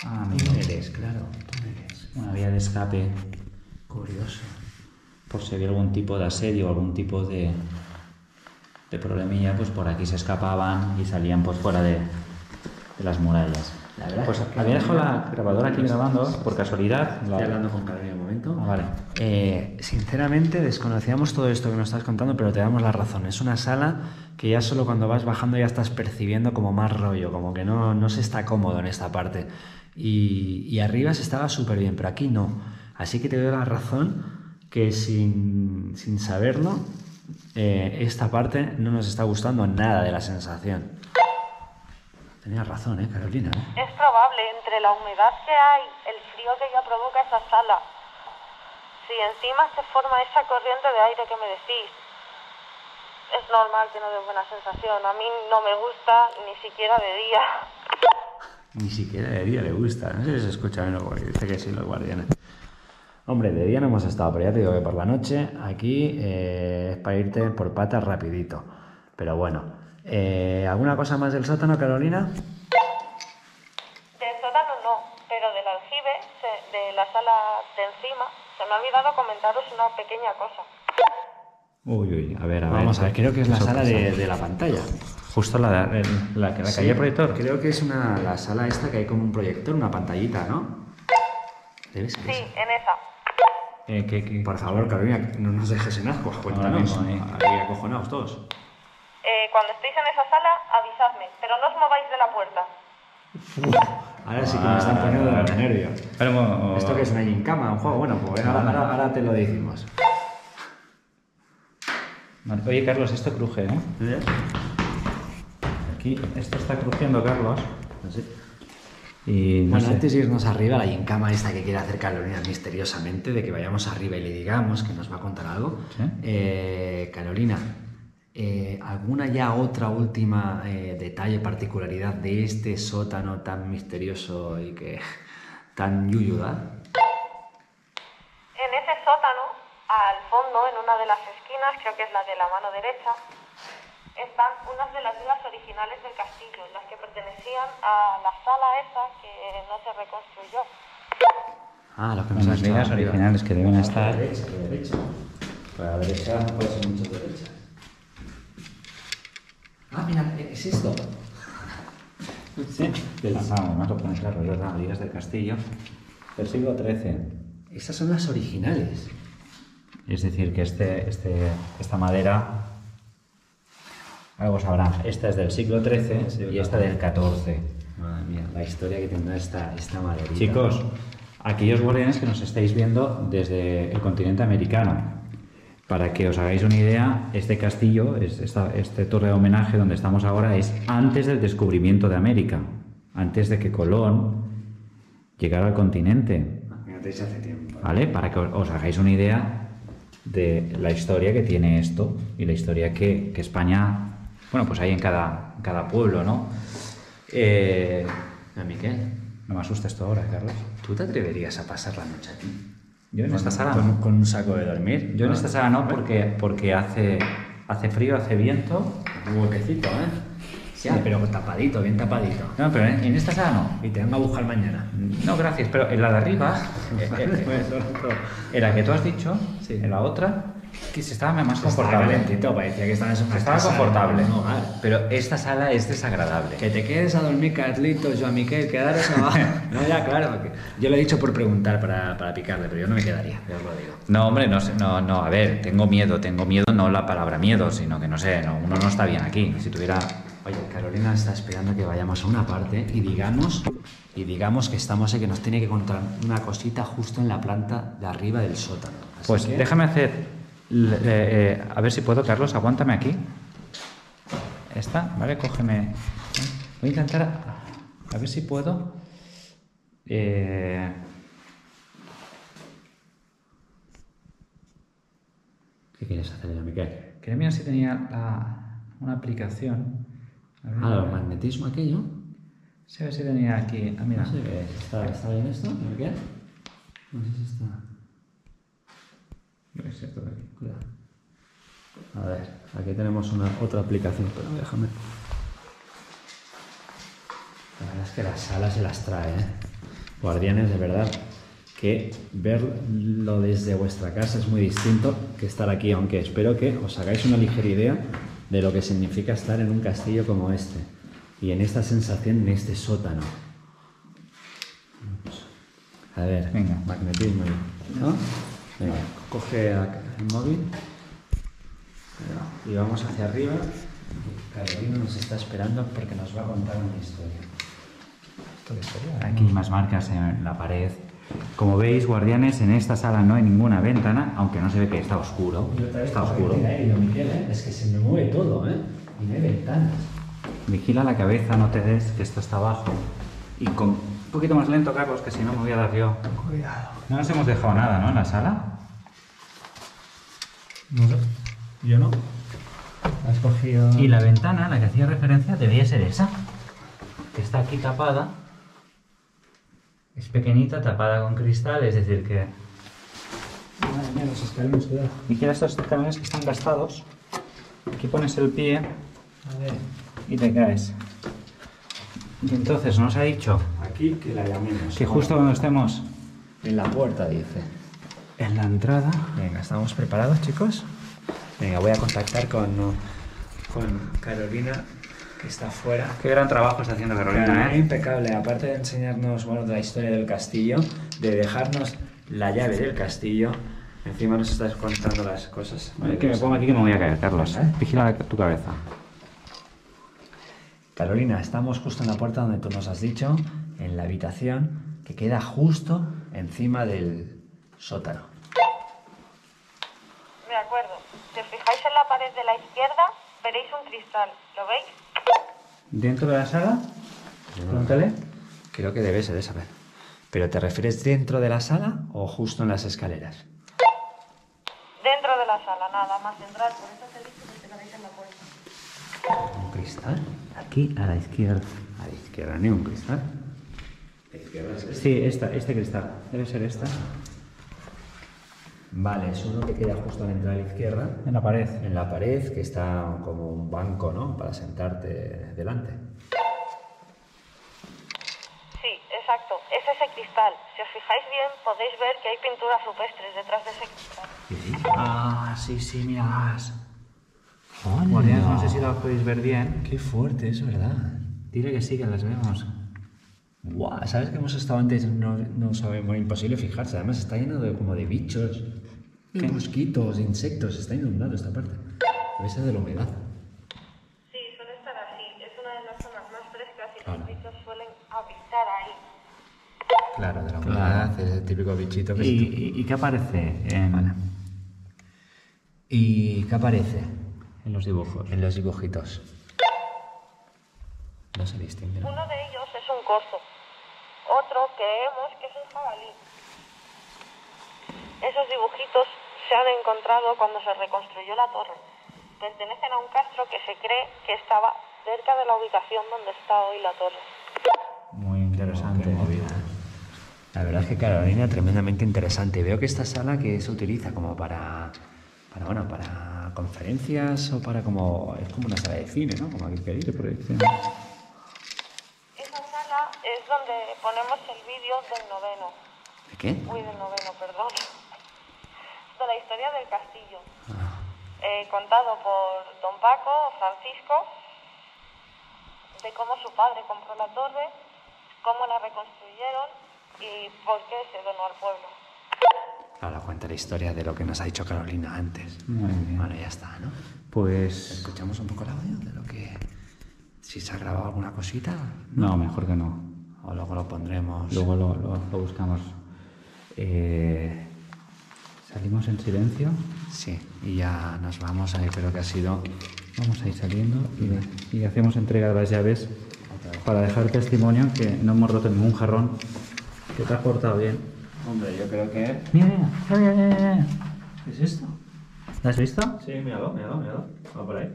Ah. Túneles, claro, túneles. Una vía de escape Curioso. por si había algún tipo de asedio algún tipo de, de problemilla, pues por aquí se escapaban y salían pues fuera de, de las murallas. La verdad Pues es que- había dejado la grabadora aquí grabando, por casualidad. Estoy hablando con Carolina un momento. Ah, vale. Eh, sinceramente desconocíamos todo esto que nos estás contando, pero te damos la razón. Es una sala que ya solo cuando vas bajando ya estás percibiendo como más rollo, como que no, no se está cómodo en esta parte. Y, y arriba se estaba súper bien, pero aquí no. Así que te doy la razón que sin, sin saberlo, eh, esta parte no nos está gustando nada de la sensación. Tenías razón, ¿eh, Carolina? ¿eh? Es probable, entre la humedad que hay, el frío que ya provoca esa sala. Si encima se forma esa corriente de aire que me decís, es normal que no dé buena sensación. A mí no me gusta ni siquiera de día. Ni siquiera de día le gusta. No sé si se escucha bien porque dice que sí los guardianes. Hombre, de día no hemos estado, pero ya te digo que por la noche aquí eh, es para irte por patas rapidito. Pero bueno, eh, ¿alguna cosa más del sótano, Carolina? Del sótano no, pero del aljibe, se- de la sala de encima, se me ha olvidado comentaros una pequeña cosa. Uy, uy, a ver, a ver. Vamos a ver, creo que es la sala de, de la pantalla. Justo la, de- la, que la Sí, calle proyector. Creo que es una, la sala esta que hay como un proyector, una pantallita, ¿no? Debe ser Sí, esa. en esa. Eh, que- que- Por favor, Carolina, no nos dejes en ascuas, cuéntanos. mismo, eh. Ahí acojonados todos. Eh, cuando estéis en esa sala, avisadme, pero no os mováis de la puerta. Ahora sí que me están poniendo de los nervios. Pero, ¿Esto que es una gincama, un juego? Bueno, pues ahora, ahora- ahora te lo decimos. Vale, Oye, Carlos, esto cruje, ¿eh? Aquí, esto está crujiendo, Carlos. Y no Bueno, sé. antes de irnos arriba, la gincama esta que quiere hacer Carolina misteriosamente, de que vayamos arriba y le digamos que nos va a contar algo. Sí. Eh, Carolina, eh, ¿alguna ya otra última eh, detalle, particularidad de este sótano tan misterioso y que tan yuyuda? En ese sótano, al fondo, en una de las esquinas, creo que es la de la mano derecha, están unas de las vigas originales del castillo, las que pertenecían a la sala esa que no se reconstruyó. Ah, lo que dicho vigas originales que deben estar. derecha, a la derecha. A la derecha no puede ser mucho derecha. Ah, mira, es esto. Sí. Ah, además lo pones claro, es verdad, del castillo del siglo XIII. Esas son las originales. Es decir, que este, este, esta madera, algo sabrán, esta es del siglo XIII y esta del XIV. Madre mía, la historia que tendrá esta, esta maderita. Chicos, aquellos guardianes que nos estáis viendo desde el continente americano, para que os hagáis una idea, este castillo, es- esta, este torre de homenaje donde estamos ahora, es antes del descubrimiento de América, antes de que Colón llegara al continente. Imagínate hace tiempo. ¿Vale? Para que os hagáis una idea de la historia que tiene esto y la historia que, que España, bueno, pues hay en cada, pueblo, ¿no? Eh, Mira, Miquel, no me asustes tú ahora, Carlos. ¿tú te atreverías a pasar la noche aquí? Yo en esta sala con, un saco de dormir. Yo en esta sala no, porque, porque hace, hace frío, hace viento. Un huequecito, ¿eh? Sí, pero tapadito, bien tapadito. No, pero en, en esta sala no. Y te vengo a buscar mañana. No, gracias, pero en la de arriba, eh, eh, en la que tú has dicho, Sí. en la otra, que se estaba más Estaba confortable. calentito, parecía que estabas en una Estaba casa, confortable. en un hogar. Pero esta sala es desagradable. Que te quedes a dormir, Carlitos, yo a Miquel, quedaros abajo. no, ya, claro. Yo lo he dicho por preguntar para, para picarle, pero yo no me quedaría, ya os lo digo. No, hombre, no, sé, no, no, a ver, tengo miedo, tengo miedo, no la palabra miedo, sino que no sé, no, uno no está bien aquí. Si tuviera. Oye, Carolina está esperando que vayamos a una parte y digamos, y digamos que estamos ahí, que nos tiene que contar una cosita justo en la planta de arriba del sótano. Así Pues que- déjame hacer. Eh, eh, a ver si puedo, Carlos, aguántame aquí. Esta, ¿vale? Cógeme. Voy a intentar. A ver si puedo. Eh, ¿Qué quieres hacer ya, Miquel? quería mirar si tenía la- una aplicación. A ver, Ah, el magnetismo aquello. sí, a ver si tenía aquí. Ah, mira. No sé. ¿Está, está bien esto, Miquel? No sé si está... Esto de aquí. A ver, aquí tenemos una otra aplicación, pero déjame. La verdad es que las salas se las trae, ¿eh? Guardianes, de verdad, que verlo desde vuestra casa es muy distinto que estar aquí, aunque espero que os hagáis una ligera idea de lo que significa estar en un castillo como este. y en esta sensación, en este sótano. A ver, Venga. magnetismo. ¿No? Venga, coge el móvil y vamos hacia arriba. Carolina nos está esperando porque nos va a contar una historia. Aquí hay más marcas en la pared. Como veis, guardianes, en esta sala no hay ninguna ventana, aunque no se ve que está oscuro. Está oscuro. ¿eh? Es que se me mueve todo, ¿eh? Y no hay ventanas. Vigila la cabeza, no te des, que esto está abajo. Y con un poquito más lento, Carlos, que si no me voy a dar yo. Cuidado. No nos hemos dejado nada, ¿no? En la sala. No sé. Yo no. Has cogido. Y la ventana, la que hacía referencia, debía ser esa. Que está aquí tapada. Es pequeñita, tapada con cristal, es decir que... Madre mía, los escalones, cuidado. Vigila estos escalones que están gastados. Aquí pones el pie A ver. y te caes. Y entonces nos ha dicho Aquí que la llamemos. que justo cuando estemos En la puerta, dice. En la entrada... Venga, ¿estamos preparados, chicos? Venga, voy a contactar con, con Carolina, que está afuera. Qué gran trabajo está haciendo Carolina, ¿eh? Impecable, aparte de enseñarnos bueno, la historia del castillo, de dejarnos la llave del castillo, encima nos estás contando las cosas. Vale, que me pongo aquí que me voy a caer, Carlos. ¿Eh? Vigila tu cabeza. Carolina, estamos justo en la puerta donde tú nos has dicho, en la habitación que queda justo encima del sótano. De acuerdo. Si os fijáis en la pared de la izquierda, veréis un cristal. ¿Lo veis? ¿Dentro de la sala? Pregúntale. Creo que debes de saber. ¿Pero te refieres dentro de la sala o justo en las escaleras? Dentro de la sala, nada más entrar. Por eso os he dicho que te quedáis en la puerta. ¿Un cristal? Aquí a la izquierda. A la izquierda ni un cristal. Sí, esta, este cristal. Debe ser esta. Vale, es uno que queda justo al entrar a la izquierda, En la pared. en la pared, que está como un banco, ¿no? Para sentarte delante. Sí, exacto. Es ese cristal. Si os fijáis bien, podéis ver que hay pinturas rupestres detrás de ese cristal. Ah, sí, sí, miralas. Guardianes, no sé si las podéis ver bien. Qué fuerte, es verdad. Dile que sí, que las vemos. Guau, ¿sabes que hemos estado antes? No, no sabemos, imposible fijarse. Además está lleno de como de bichos, de mosquitos, de insectos. Está inundado esta parte. Debe ser de la humedad. Sí, suele estar así. Es una de las zonas más frescas y Claro. los bichos suelen habitar ahí. Claro, de la humedad, es el típico bichito ¿Y, y- y qué aparece en, ¿Y qué aparece en los dibujos? en los dibujitos? No se distingue. ¿no? Uno de ellos es un corzo. Otro creemos que es un jabalí. Esos dibujitos se han encontrado cuando se reconstruyó la torre. Pertenecen a un castro que se cree que estaba cerca de la ubicación donde está hoy la torre. Muy interesante. La verdad es que Carolina, tremendamente interesante. Veo que esta sala que se utiliza como para, para bueno, para conferencias o para como, es como una sala de cine, ¿no? Como aquel que dice proyección. Ponemos el vídeo del noveno. ¿De qué? Uy, del noveno, perdón. De la historia del castillo. Eh, contado por don Paco, Francisco, de cómo su padre compró la torre, cómo la reconstruyeron y por qué se donó al pueblo. Ahora cuenta la historia de lo que nos ha dicho Carolina antes. Muy bien. Bueno, ya está, ¿no? Pues... Escuchamos un poco el audio de lo que... Si se ha grabado alguna cosita, No, mejor que no. O luego lo pondremos... Luego lo, lo- lo buscamos. Eh, Salimos en silencio. Sí, y ya nos vamos. Ahí creo que ha sido... Vamos a ir saliendo y, y hacemos entrega de las llaves para dejar testimonio que no hemos roto ningún jarrón, que te has portado bien. Hombre, yo creo que... Mira, mira, mira, mira, mira. ¿Qué es esto? ¿Lo has visto? Sí, míralo, míralo, míralo. Va por ahí.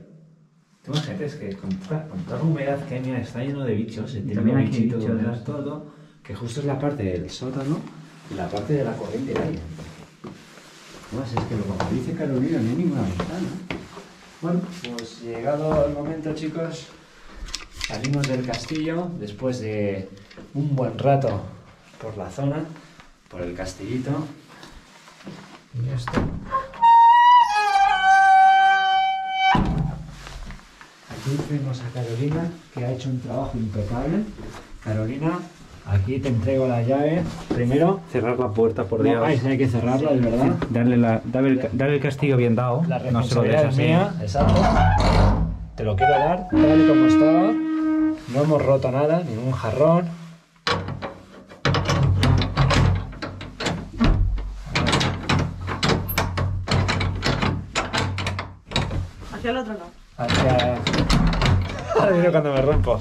Tú imagínate, es que con, toda- con toda la humedad que hay, está lleno de bichos. Típico También hay bichito bichos, todo, que justo es la parte del sótano y la parte de la corriente de aire. Además, es que como dice Carolina, no hay ninguna ventana. Bueno, pues llegado el momento, chicos, salimos del castillo después de un buen rato por la zona, por el castillito. Y esto. Aquí tenemos a Carolina, que ha hecho un trabajo impecable. Carolina, aquí te entrego la llave. Primero, Cerrar la puerta, por no, ay, hay que cerrarla, es verdad. Darle, la, darle, el, darle el castillo bien dado. La no se lo así. mía, exacto. Te lo quiero dar tal y como estaba. No hemos roto nada, ningún jarrón. Cuando me rompo.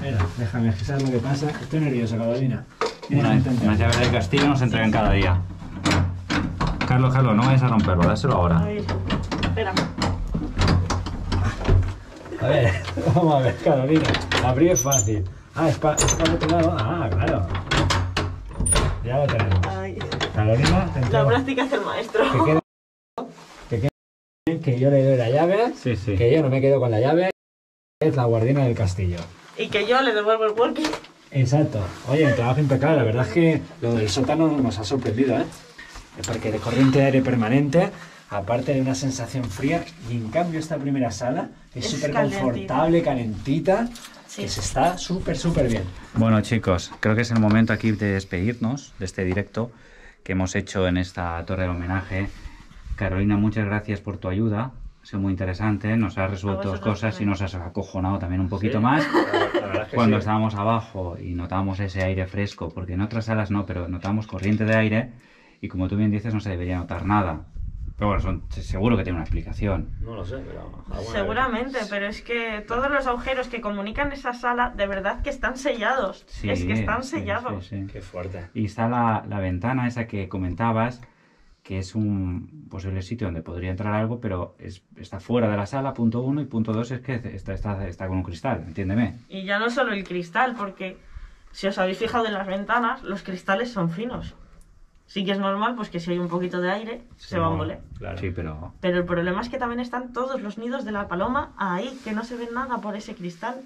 Mira, déjame, que sabes lo que pasa. Estoy nervioso, Carolina. Una, unas llaves del castillo nos entregan cada día. Carlos, Carlos, no vayas a romperlo, dáselo ahora. Ahí. Espera. A ver, vamos a ver, Carolina. Abrir es fácil. Ah, es para el otro lado. Ah, claro. Ya lo tenemos. Ahí. Carolina, te La práctica es el maestro. Que yo le doy la llave, Sí, sí. que yo no me quedo con la llave. Es la guardiana del castillo. Y que yo le devuelvo el walkie. Exacto. Oye, un trabajo impecable. La verdad es que lo del sótano nos ha sorprendido, ¿eh? Porque de corriente de aire permanente, aparte de una sensación fría, y en cambio esta primera sala es súper calentita. confortable, calentita, Sí. que se está súper, súper bien. Bueno, chicos, creo que es el momento aquí de despedirnos de este directo que hemos hecho en esta torre del homenaje. Carolina, muchas gracias por tu ayuda. Ha sido muy interesante, nos has resuelto vosotros cosas y nos has acojonado también un poquito más. Cuando estábamos abajo y notábamos ese aire fresco, porque en otras salas no, pero notábamos corriente de aire y como tú bien dices no se debería notar nada. Pero bueno, son- seguro que tiene una explicación. No lo sé, pero... Seguramente, pero es que todos los agujeros que comunican esa sala, de verdad que están sellados. Sí, es que están sí, sellados. sí, sí. Qué fuerte. Y está la, la ventana esa que comentabas, que es un posible sitio donde podría entrar algo, pero es- está fuera de la sala, punto uno, y punto dos es que está, está, está con un cristal, entiéndeme. Y ya no solo el cristal, porque si os habéis fijado en las ventanas, los cristales son finos. Sí que es normal, pues que si hay un poquito de aire, se va a moler. Claro. Sí, pero... Pero el problema es que también están todos los nidos de la paloma ahí, que no se ve nada por ese cristal.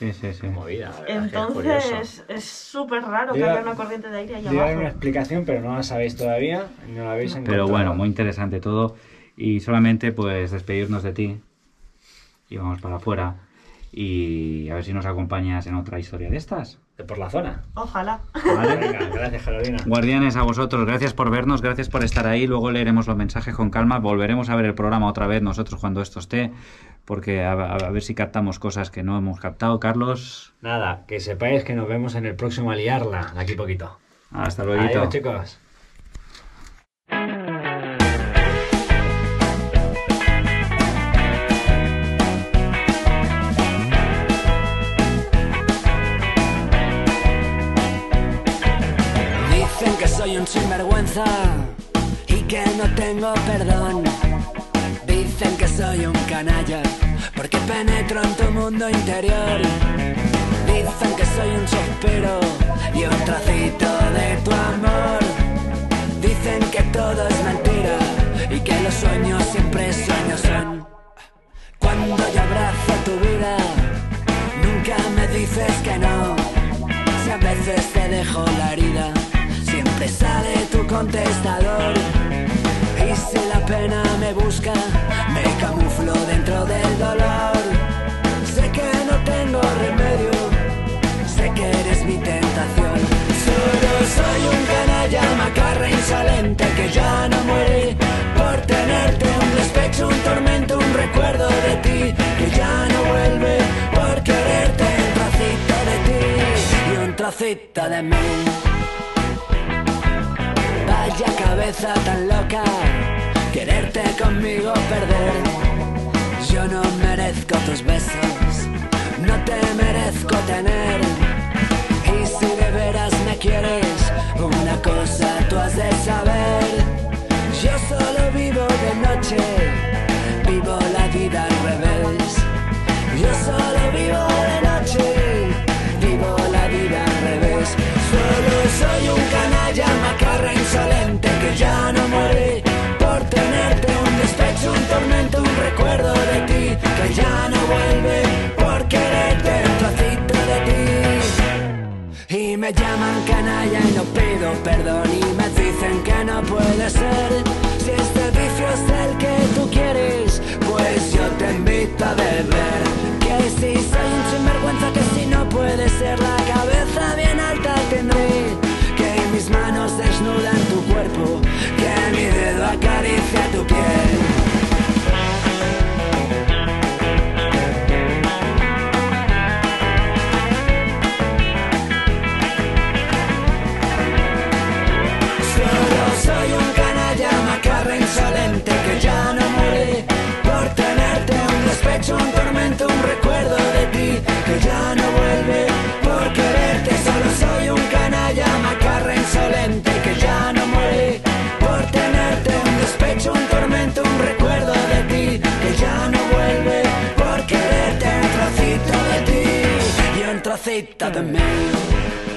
Sí, sí, sí. Movida. Entonces es súper raro que haya una corriente de aire Yo hay una abajo. explicación, pero no la sabéis todavía, no la habéis encontrado. Pero bueno, muy interesante todo. Y solamente pues despedirnos de ti. Y vamos para afuera. Y a ver si nos acompañas en otra historia de estas. Por la zona. Ojalá. Vale, venga, gracias Carolina. Guardianes, a vosotros, gracias por vernos, gracias por estar ahí. Luego leeremos los mensajes con calma. Volveremos a ver el programa otra vez nosotros cuando esto esté, porque a, ver si captamos cosas que no hemos captado. Carlos, Nada, que sepáis que nos vemos en el próximo Aliarla, de aquí poquito. hasta luego. Adiós, chicos. Soy un sinvergüenza y que no tengo perdón. Dicen que soy un canalla porque penetro en tu mundo interior. Dicen que soy un suspiro y un trocito de tu amor. Dicen que todo es mentira y que los sueños siempre sueños son. Cuando yo abrazo tu vida, nunca me dices que no. Si a veces te dejo la herida, siempre sale tu contestador. Y si la pena me busca, me camuflo dentro del dolor. Sé que no tengo remedio, sé que eres mi tentación. Solo soy un canalla macarra insolente que ya no muere por tenerte un despecho, un tormento, un recuerdo de ti que ya no vuelve por quererte un trocito de ti y un trocito de mí. Vaya cabeza tan loca, quererte conmigo perder. Yo no merezco tus besos, no te merezco tener. Y si de veras me quieres, una cosa tú has de saber. Yo solo vivo de noche, vivo la vida al revés. Yo solo vivo de noche, vivo la vida al revés. Solo soy un guitarra insolente que ya no morí por tenerte un despecho, un tormento, un recuerdo de ti que ya no vuelve por quererte un trocito de ti. Y me llaman canalla y no pido perdón y me dicen que no puede ser. Si este vicio es el que tú quieres, pues yo te invito a beber. Que si soy un sinvergüenza, que si no puede ser la cabeza bien alta tendré manos desnudan tu cuerpo, que mi dedo acaricia tu piel. aceita também.